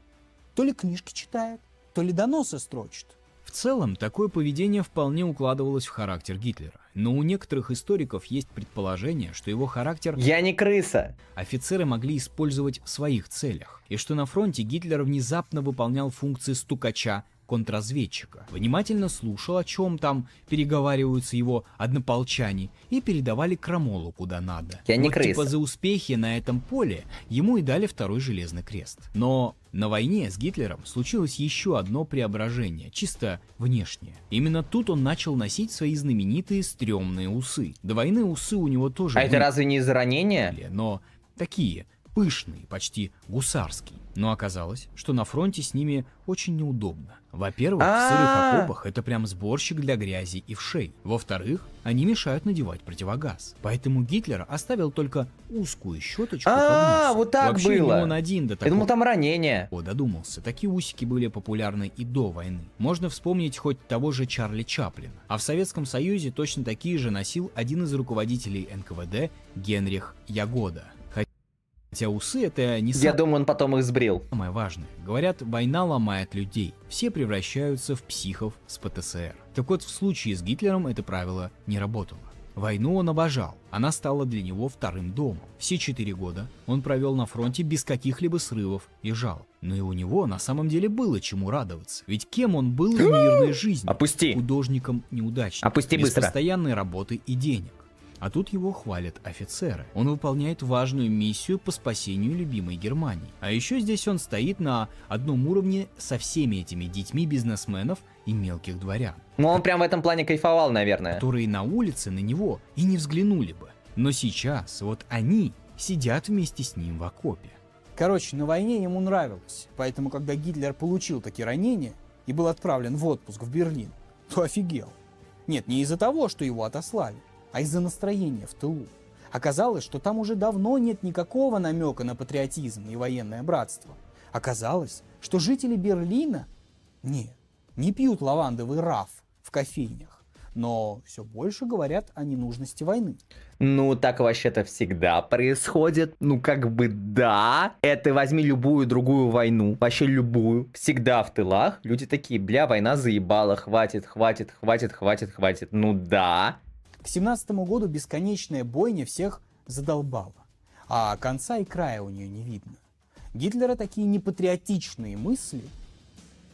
То ли книжки читает, то ли доносы строчит. В целом, такое поведение вполне укладывалось в характер Гитлера. Но у некоторых историков есть предположение, что его характер Я не крыса. офицеры могли использовать в своих целях, и что на фронте Гитлер внезапно выполнял функции стукача контрразведчика, внимательно слушал, о чем там переговариваются его однополчане, и передавали крамолу куда надо. Я не вот типа крыса. за успехи на этом поле ему и дали второй железный крест. Но на войне с Гитлером случилось еще одно преображение, чисто внешнее. Именно тут он начал носить свои знаменитые стрёмные усы. До войны усы у него тоже А это были разве не из-за ранения? но такие, пышные, почти гусарские. Но оказалось, что на фронте с ними очень неудобно. Во-первых, в сырых окопах это прям сборщик для грязи и вшей. Во-вторых, они мешают надевать противогаз. Поэтому Гитлер оставил только узкую щеточку под А, вот так Вообще, было. он один до Я думал, такого там ранение. о, додумался. Такие усики были популярны и до войны. Можно вспомнить хоть того же Чарли Чаплина. А в Советском Союзе точно такие же носил один из руководителей НКВД Генрих Ягода. Хотя усы это не Я думаю, он потом их сбрил. самое важное. Говорят, война ломает людей. Все превращаются в психов с ПТСР. Так вот, в случае с Гитлером это правило не работало. Войну он обожал, она стала для него вторым домом. Все четыре года он провел на фронте без каких-либо срывов и жалоб. Но и у него на самом деле было чему радоваться. Ведь кем он был в мирной жизни? Опусти. Художником-неудачником. Опусти без быстро. постоянной работы и денег. А тут его хвалят офицеры. Он выполняет важную миссию по спасению любимой Германии. А еще здесь он стоит на одном уровне со всеми этими детьми бизнесменов и мелких дворян, Ну, он прям в этом плане кайфовал, наверное. которые на улице на него и не взглянули бы. Но сейчас вот они сидят вместе с ним в окопе. Короче, на войне ему нравилось, поэтому когда Гитлер получил такие ранения и был отправлен в отпуск в Берлин, то офигел. Нет, не из-за того, что его отослали, а из-за настроения в тылу. Оказалось, что там уже давно нет никакого намека на патриотизм и военное братство. Оказалось, что жители Берлина, нет, не пьют лавандовый раф в кофейнях, но все больше говорят о ненужности войны. Ну, так вообще-то всегда происходит. Ну, как бы да. Это возьми любую другую войну. Вообще любую. Всегда в тылах. Люди такие, бля, война заебала. Хватит, хватит, хватит, хватит, хватит. Ну да. К 17 году бесконечная бойня всех задолбала, а конца и края у нее не видно. Гитлера такие непатриотичные мысли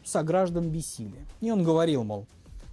сограждан бесили. И он говорил, мол,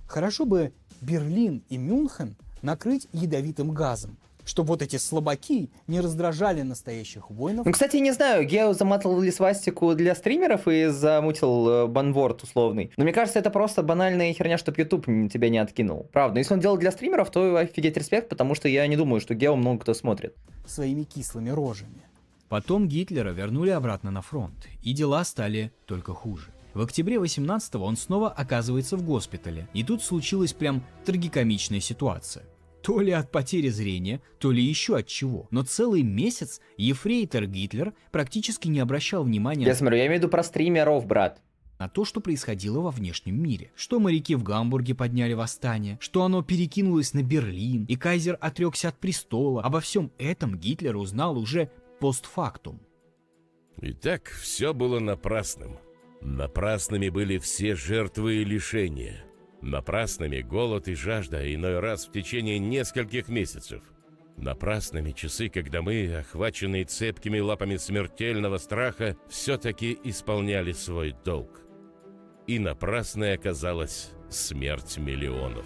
Хорошо бы Берлин и Мюнхен накрыть ядовитым газом, чтобы вот эти слабаки не раздражали настоящих воинов. Ну, кстати, не знаю, Гео заматывал ли свастику для стримеров и замутил э, банворд условный. Но мне кажется, это просто банальная херня, чтобы YouTube тебя не откинул. Правда, если он делал для стримеров, то офигеть респект, потому что я не думаю, что Гео много кто смотрит. своими кислыми рожами. Потом Гитлера вернули обратно на фронт, и дела стали только хуже. В октябре 18-го он снова оказывается в госпитале, и тут случилась прям трагикомичная ситуация. То ли от потери зрения, то ли еще от чего. Но целый месяц ефрейтор Гитлер практически не обращал внимания Я смотрю, я имею в виду про стримеров, брат. на то, что происходило во внешнем мире. Что моряки в Гамбурге подняли восстание, что оно перекинулось на Берлин, и кайзер отрекся от престола. Обо всем этом Гитлер узнал уже постфактум. Итак, все было напрасным. Напрасными были все жертвы и лишения. Напрасными голод и жажда иной раз в течение нескольких месяцев. Напрасными часы, когда мы, охваченные цепкими лапами смертельного страха, все-таки исполняли свой долг. И напрасной оказалась смерть миллионов.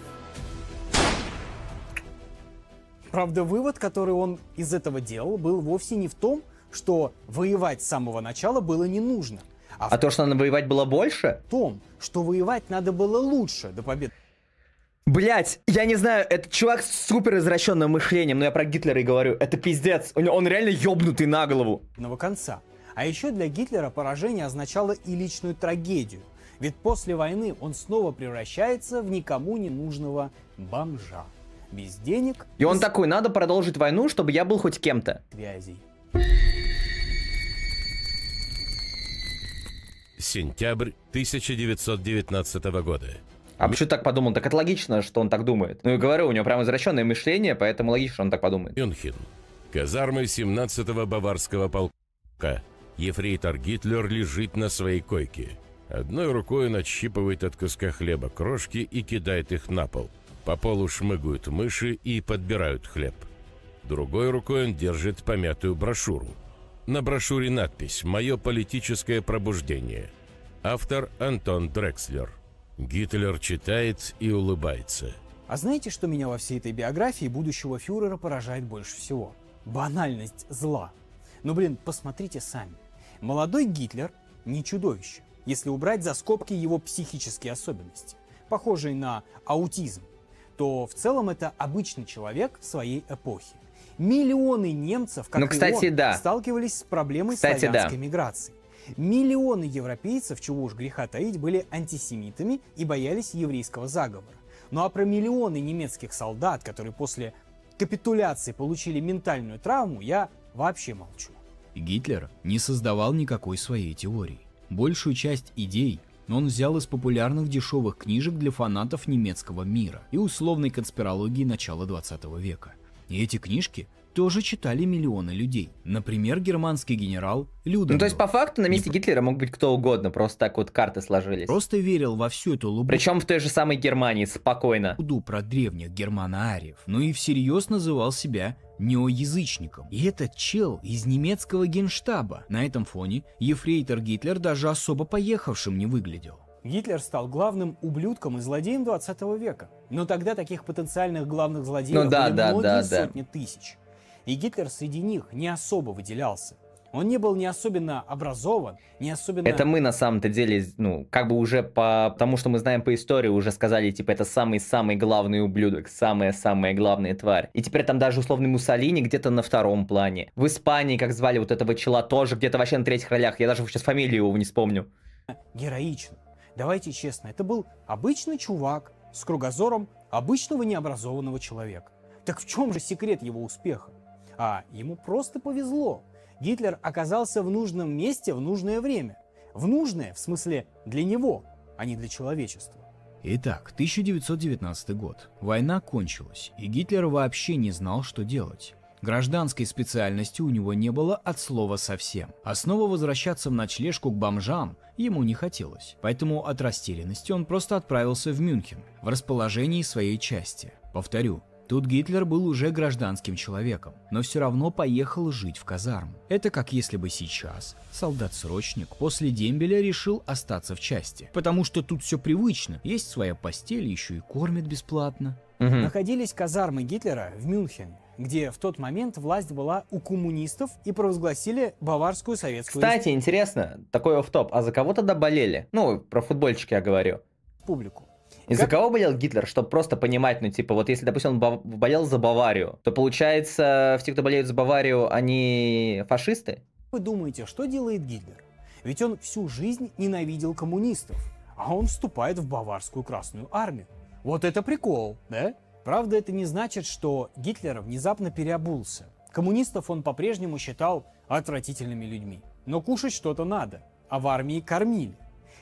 Правда, вывод, который он из этого делал, был вовсе не в том, что воевать с самого начала было не нужно, а, А то, что надо воевать было больше? в том, что воевать надо было лучше до победы. Блять, я не знаю, этот чувак с супер извращенным мышлением, но я про Гитлера и говорю, это пиздец, он, он реально ёбнутый на голову. конца. А еще для Гитлера поражение означало и личную трагедию. Ведь после войны он снова превращается в никому не нужного бомжа. Без денег И он без такой, надо продолжить войну, чтобы я был хоть кем-то. связей. Сентябрь 1919 года. А почему так подумал? Так это логично, что он так думает. Ну и говорю, у него прям извращенное мышление, поэтому логично, что он так подумает. Мюнхен. Казармы 17-го баварского полка. Ефрейтор Гитлер лежит на своей койке. Одной рукой он отщипывает от куска хлеба крошки и кидает их на пол. По полу шмыгают мыши и подбирают хлеб. Другой рукой он держит помятую брошюру. На брошюре надпись «Мое политическое пробуждение». Автор Антон Дрекслер. Гитлер читает и улыбается. А знаете, что меня во всей этой биографии будущего фюрера поражает больше всего? Банальность зла. Ну блин, посмотрите сами. Молодой Гитлер не чудовище, если убрать за скобки его психические особенности, похожие на аутизм, то в целом это обычный человек своей эпохи. Миллионы немцев, как Ну, кстати, и он, да. сталкивались с проблемой Кстати, славянской да. миграции. Миллионы европейцев, чего уж греха таить, были антисемитами и боялись еврейского заговора. Ну а про миллионы немецких солдат, которые после капитуляции получили ментальную травму, я вообще молчу. Гитлер не создавал никакой своей теории. Большую часть идей он взял из популярных дешевых книжек для фанатов немецкого мира и условной конспирологии начала 20 века. И эти книжки тоже читали миллионы людей. Например, германский генерал Людендорф. Ну, то есть, по факту, на месте Гитлера мог быть кто угодно, просто так вот карты сложились. Просто верил во всю эту лабуду Причем в той же самой Германии, спокойно. про древних германоариев, но и всерьез называл себя неоязычником. И этот чел из немецкого генштаба. На этом фоне ефрейтор Гитлер даже особо поехавшим не выглядел. Гитлер стал главным ублюдком и злодеем 20 века. Но тогда таких потенциальных главных злодеев Ну да, были да, многие да, да. сотни тысяч. И Гитлер среди них не особо выделялся. Он не был не особенно образован, не особенно... Это мы на самом-то деле, ну, как бы уже по тому, что мы знаем по истории, уже сказали, типа, это самый-самый главный ублюдок, самая-самая главная тварь. И теперь там даже условный Муссолини где-то на втором плане. В Испании, как звали вот этого чела, тоже где-то вообще на третьих ролях. Я даже сейчас фамилию его не вспомню. героичным. Давайте честно, это был обычный чувак с кругозором обычного необразованного человека. Так в чем же секрет его успеха? А ему просто повезло. Гитлер оказался в нужном месте в нужное время. В нужное, в смысле, для него, а не для человечества. Итак, 1919 год. Война кончилась, и Гитлер вообще не знал, что делать. Гражданской специальности у него не было от слова совсем. А снова возвращаться в ночлежку к бомжам ему не хотелось. Поэтому от растерянности он просто отправился в Мюнхен, в расположении своей части. Повторю, Тут Гитлер был уже гражданским человеком, но все равно поехал жить в казарму. Это как если бы сейчас солдат-срочник после дембеля решил остаться в части. Потому что тут все привычно, есть своя постель, еще и кормят бесплатно. Мгм. Находились казармы Гитлера в Мюнхене, где в тот момент власть была у коммунистов и провозгласили Баварскую Советскую Кстати, интересно, такой офф-топ, а за кого тогда болели? Ну, про футбольчики я говорю. Республику. И за Как- кого болел Гитлер, чтобы просто понимать, ну, типа, вот если, допустим, он бо- болел за Баварию, то получается, все, кто болеют за Баварию, они фашисты? Вы думаете, что делает Гитлер? Ведь он всю жизнь ненавидел коммунистов, а он вступает в Баварскую Красную Армию. Вот это прикол, да? Правда, это не значит, что Гитлер внезапно переобулся. Коммунистов он по-прежнему считал отвратительными людьми. Но кушать что-то надо, а в армии кормили.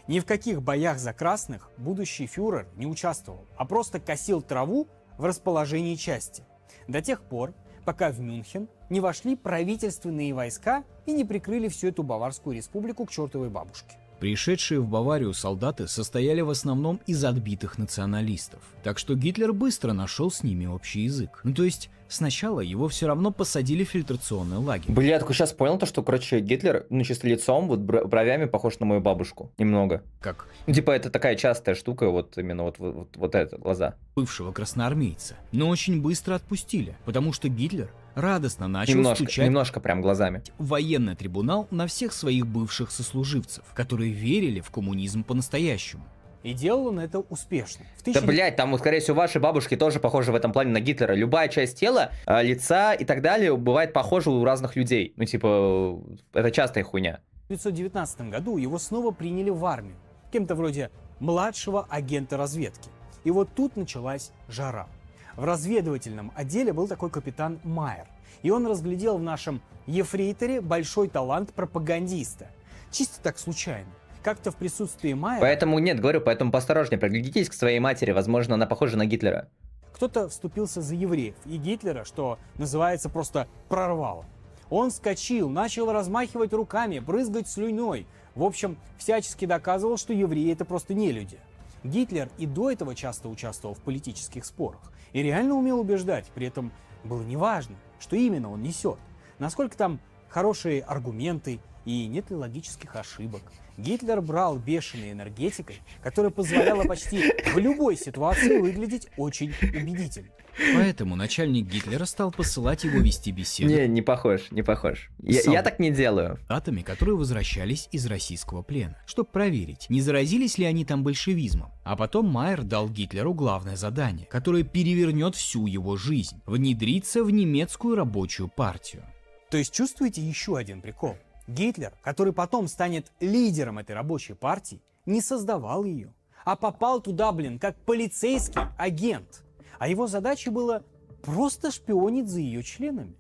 Ни в каких боях за красных будущий фюрер не участвовал, а просто косил траву в расположении части. До тех пор, пока в Мюнхен не вошли правительственные войска и не прикрыли всю эту Баварскую республику к чертовой бабушке. Пришедшие в Баварию солдаты состояли в основном из отбитых националистов, так что Гитлер быстро нашел с ними общий язык. Ну то есть, сначала его все равно посадили в фильтрационный лагерь. Бля, я только сейчас понял то, что, короче, Гитлер, ну, чисто лицом, вот бро- бровями похож на мою бабушку. Немного. как Ну, типа, это такая частая штука, вот именно вот, вот, вот это, глаза. бывшего красноармейца. Но очень быстро отпустили, потому что Гитлер радостно начал Немножко, стучать немножко прям глазами. в военный трибунал на всех своих бывших сослуживцев, которые верили в коммунизм по-настоящему. И делал он это успешно. В Да, 1000 блядь, там, скорее всего, ваши бабушки тоже похожи в этом плане на Гитлера. Любая часть тела, а, лица и так далее бывает похожа у разных людей. Ну, типа, это частая хуйня. 1919 году его снова приняли в армию, кем-то вроде младшего агента разведки. И вот тут началась жара. В разведывательном отделе был такой капитан Майер, и он разглядел в нашем ефрейторе большой талант пропагандиста. Чисто так случайно. Как-то в присутствии Майера Поэтому, нет, говорю, поэтому поосторожнее, приглядитесь к своей матери, возможно, она похожа на Гитлера. кто-то вступился за евреев, и Гитлера, что называется, просто прорвало. Он вскочил, начал размахивать руками, брызгать слюной. В общем, всячески доказывал, что евреи это просто не люди. Гитлер и до этого часто участвовал в политических спорах и реально умел убеждать, при этом было неважно, что именно он несет, насколько там хорошие аргументы и нет ли логических ошибок. Гитлер брал бешеной энергетикой, которая позволяла почти в любой ситуации выглядеть очень убедительно. Поэтому начальник Гитлера стал посылать его вести беседы Не, не похож, не похож. Я, Сам. я так не делаю. солдатами, которые возвращались из российского плена, чтобы проверить, не заразились ли они там большевизмом. А потом Майер дал Гитлеру главное задание, которое перевернет всю его жизнь – внедриться в немецкую рабочую партию. То есть чувствуете еще один прикол? Гитлер, который потом станет лидером этой рабочей партии, не создавал ее, а попал туда, блин, как полицейский агент. А его задачей было просто шпионить за ее членами.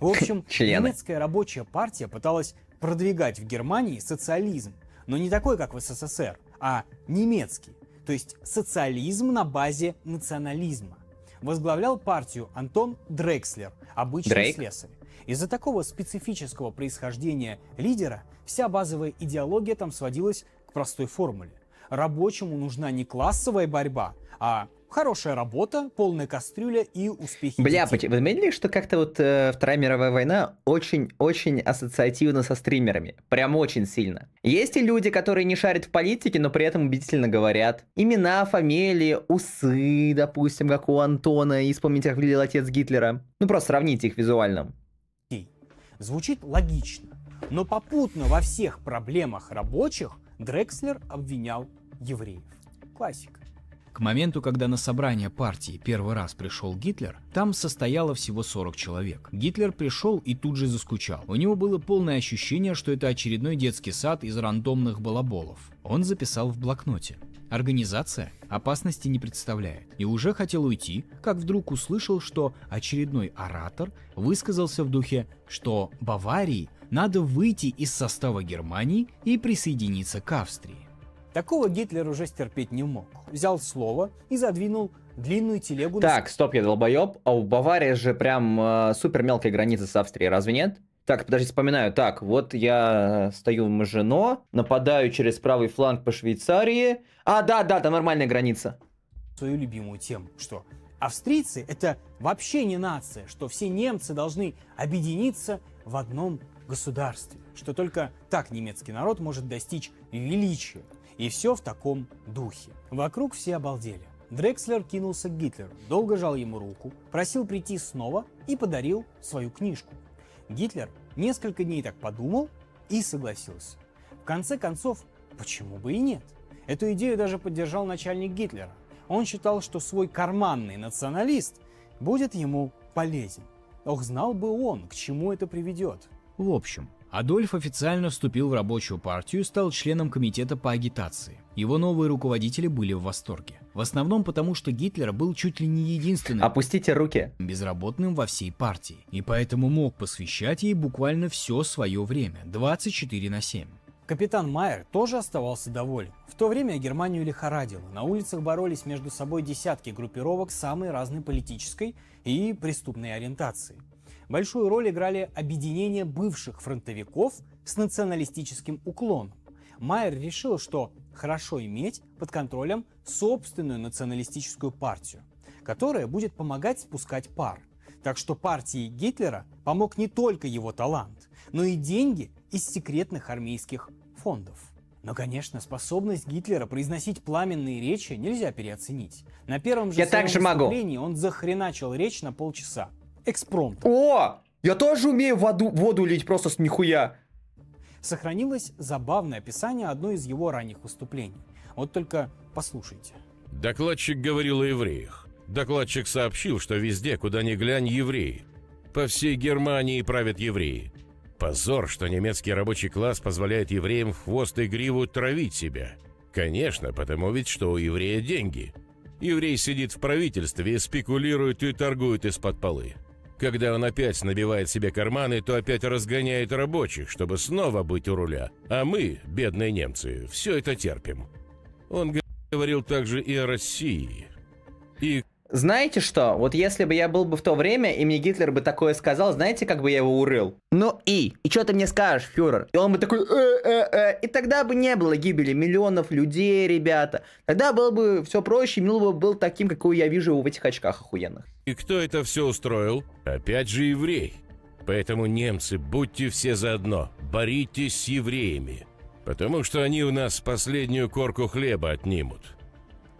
В общем, Члены. немецкая рабочая партия пыталась продвигать в Германии социализм, но не такой, как в СССР, а немецкий, то есть социализм на базе национализма. Возглавлял партию Антон Дрекслер, обычный Дрейк? слесарь. Из-за такого специфического происхождения лидера вся базовая идеология там сводилась к простой формуле. Рабочему нужна не классовая борьба, а хорошая работа, полная кастрюля и успехи Бля, детей. вы заметили, что как-то вот э, Вторая мировая война очень-очень ассоциативна со стримерами? Прям очень сильно. Есть и люди, которые не шарят в политике, но при этом убедительно говорят. Имена, фамилии, усы, допустим, как у Антона, и вспомните, как выглядел отец Гитлера. Ну, просто сравните их визуально. Звучит логично, но попутно во всех проблемах рабочих Дрекслер обвинял евреев. Классика. К моменту, когда на собрание партии первый раз пришел Гитлер, там состояло всего 40 человек. Гитлер пришел и тут же заскучал. У него было полное ощущение, что это очередной детский сад из рандомных балаболов. Он записал в блокноте. Организация опасности не представляет. И уже хотел уйти, как вдруг услышал, что очередной оратор высказался в духе, что Баварии надо выйти из состава Германии и присоединиться к Австрии. Такого Гитлер уже стерпеть не мог. Взял слово и задвинул длинную телегу на Так, стоп, я долбоеб. А у Баварии же прям э, супер мелкая граница с Австрией, разве нет? Так, подожди, вспоминаю. Так, вот я стою в Мажино, нападаю через правый фланг по Швейцарии. А, да, да, там нормальная граница. свою любимую тему, что Австрийцы — это вообще не нация, что все немцы должны объединиться в одном государстве, что только так немецкий народ может достичь величия. И все в таком духе. Вокруг все обалдели. Дрекслер кинулся к Гитлеру, долго жал ему руку, просил прийти снова и подарил свою книжку. Гитлер несколько дней так подумал и согласился. В конце концов, почему бы и нет? Эту идею даже поддержал начальник Гитлера. Он считал, что свой карманный националист будет ему полезен. Ох, знал бы он, к чему это приведет. В общем, Адольф официально вступил в рабочую партию и стал членом комитета по агитации. Его новые руководители были в восторге. В основном потому, что Гитлер был чуть ли не единственным Опустите руки. безработным во всей партии, и поэтому мог посвящать ей буквально все свое время, 24 на 7. Капитан Майер тоже оставался доволен. В то время Германию лихорадило. На улицах боролись между собой десятки группировок самой разной политической и преступной ориентации. Большую роль играли объединения бывших фронтовиков с националистическим уклоном. Майер решил, что хорошо иметь под контролем собственную националистическую партию, которая будет помогать спускать пар. Так что партии Гитлера помог не только его талант, но и деньги из секретных армейских фондов. Но, конечно, способность Гитлера произносить пламенные речи нельзя переоценить. На первом же Я также могу. он захреначил речь на полчаса. Экспромт. О! Я тоже умею воду, воду лить просто с нихуя. Сохранилось забавное описание одной из его ранних выступлений. Вот только послушайте. Докладчик говорил о евреях. Докладчик сообщил, что везде, куда ни глянь, евреи. По всей Германии правят евреи. Позор, что немецкий рабочий класс позволяет евреям в хвост и гриву травить себя. Конечно, потому ведь что у еврея деньги. Еврей сидит в правительстве, спекулирует и торгует из-под полы. Когда он опять набивает себе карманы, то опять разгоняет рабочих, чтобы снова быть у руля. А мы, бедные немцы, все это терпим. Он говорил также и о России. И Знаете что? Вот если бы я был бы в то время, и мне Гитлер бы такое сказал, знаете, как бы я его урыл? Ну и? И что ты мне скажешь, фюрер? И он бы такой, э-э-э. И тогда бы не было гибели миллионов людей, ребята. Тогда было бы все проще, и Милова был таким, какой я вижу его в этих очках охуенных. И кто это все устроил? Опять же еврей. Поэтому, немцы, будьте все заодно, боритесь с евреями. Потому что они у нас последнюю корку хлеба отнимут.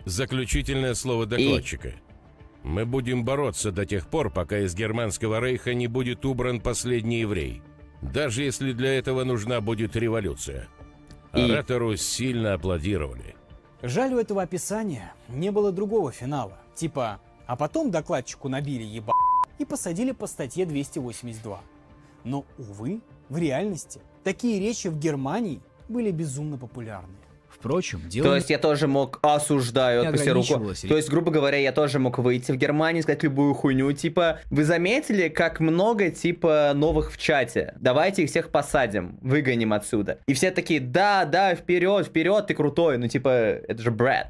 Заключительное слово докладчика. Мы будем бороться до тех пор, пока из германского рейха не будет убран последний еврей. Даже если для этого нужна будет революция. И- Оратору сильно аплодировали. Жаль, у этого описания не было другого финала. Типа, а потом докладчику набили еба и посадили по статье 282. Но, увы, в реальности такие речи в Германии были безумно популярны. Впрочем, дело То есть я тоже мог осуждаю, отпусти руку. То есть, грубо говоря, я тоже мог выйти в Германию, сказать любую хуйню. Типа, вы заметили, как много, типа, новых в чате? Давайте их всех посадим, выгоним отсюда. И все такие, да, да, вперед, вперед, ты крутой. Ну, типа, это же Брэд.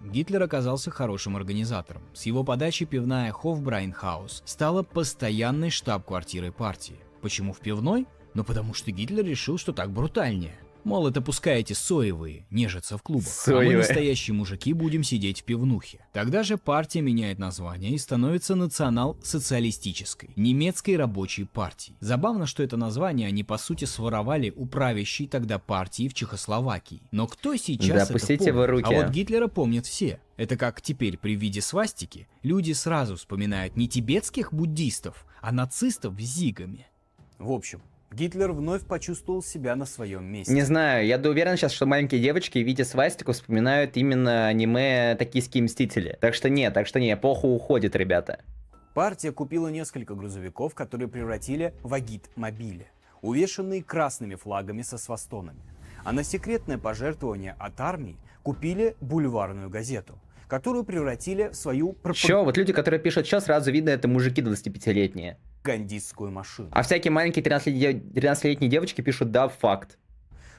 Гитлер оказался хорошим организатором. С его подачи пивная Хофбрайнхаус стала постоянной штаб-квартирой партии. Почему в пивной? Ну потому что Гитлер решил, что так брутальнее. Мол, это пускай эти соевые нежатся в клубах, а мы Соевые. настоящие мужики будем сидеть в пивнухе. Тогда же партия меняет название и становится национал-социалистической, немецкой рабочей партией. Забавно, что это название они по сути своровали у правящей тогда партии в Чехословакии. Но кто сейчас Да, это пустите вы помнит? руки. А вот Гитлера помнят все. Это как теперь при виде свастики люди сразу вспоминают не тибетских буддистов, а нацистов с зигами. В общем, Гитлер вновь почувствовал себя на своем месте. Не знаю, я уверен сейчас, что маленькие девочки, видя свастику, вспоминают именно аниме «Токийские мстители». Так что нет, так что не, эпоха уходит, ребята. Партия купила несколько грузовиков, которые превратили в агит-мобили, увешанные красными флагами со свастонами. А на секретное пожертвование от армии купили бульварную газету, которую превратили в свою Чё, вот люди, которые пишут чё, сразу видно, это мужики 25-летние. Пропагандистскую машину. А всякие маленькие 13-летние дев- 13-летние девочки пишут «да, факт».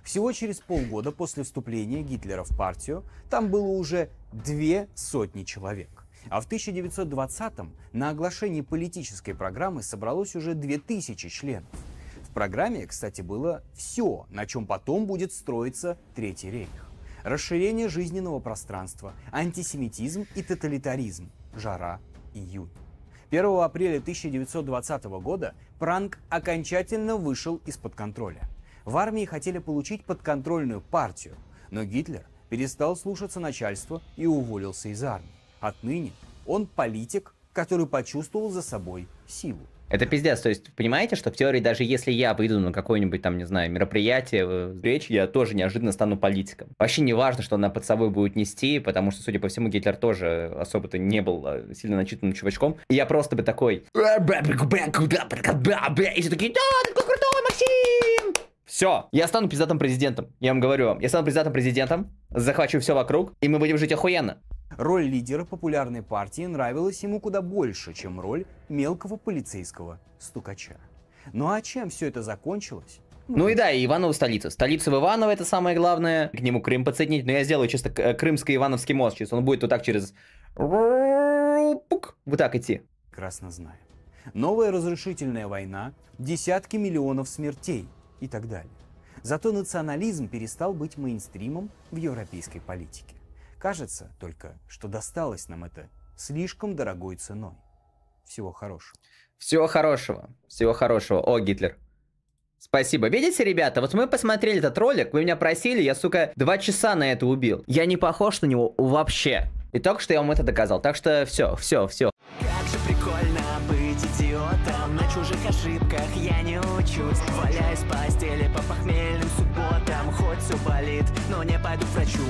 Всего через полгода после вступления Гитлера в партию там было уже две сотни человек. А в 1920-м на оглашении политической программы собралось уже 2000 членов. В программе, кстати, было все, на чем потом будет строиться Третий рейх. Расширение жизненного пространства, антисемитизм и тоталитаризм, жара июнь. 1 апреля 1920 года пранк окончательно вышел из-под контроля. В армии хотели получить подконтрольную партию, но Гитлер перестал слушаться начальства и уволился из армии. Отныне он политик, который почувствовал за собой силу. Это пиздец, то есть, понимаете, что в теории, даже если я выйду на какое-нибудь там, не знаю, мероприятие, э, речь, я тоже неожиданно стану политиком. Вообще не важно, что она под собой будет нести, потому что, судя по всему, Гитлер тоже особо-то не был э, сильно начитанным чувачком. И я просто бы такой... И все такие, да, такой крутой, Максим! Все, я стану пиздатым президентом. Я вам говорю вам, я стану пиздатым президентом, захвачу все вокруг, и мы будем жить охуенно. Роль лидера популярной партии нравилась ему куда больше, чем роль мелкого полицейского стукача. Ну а чем все это закончилось? Ну и да, и Иваново столица. Столица в Иваново, это самое главное. К нему Крым подсоединить, но я сделаю чисто э, крымско-ивановский мост. Чисто он будет вот так через... Пук, Вот так идти. Прекрасно знаем. Новая разрушительная война, десятки миллионов смертей и так далее. Зато национализм перестал быть мейнстримом в европейской политике. Кажется только, что досталось нам это слишком дорогой ценой. Всего хорошего. Всего хорошего. Всего хорошего. О, Гитлер. Спасибо. Видите, ребята, вот мы посмотрели этот ролик, вы меня просили, я, сука, два часа на это убил. Я не похож на него вообще. И только что я вам это доказал. Так что все, все, все. Как же прикольно быть идиотом На чужих ошибках я не учусь Валяюсь в постели по похмельным субботам Хоть все болит, но не пойду к врачу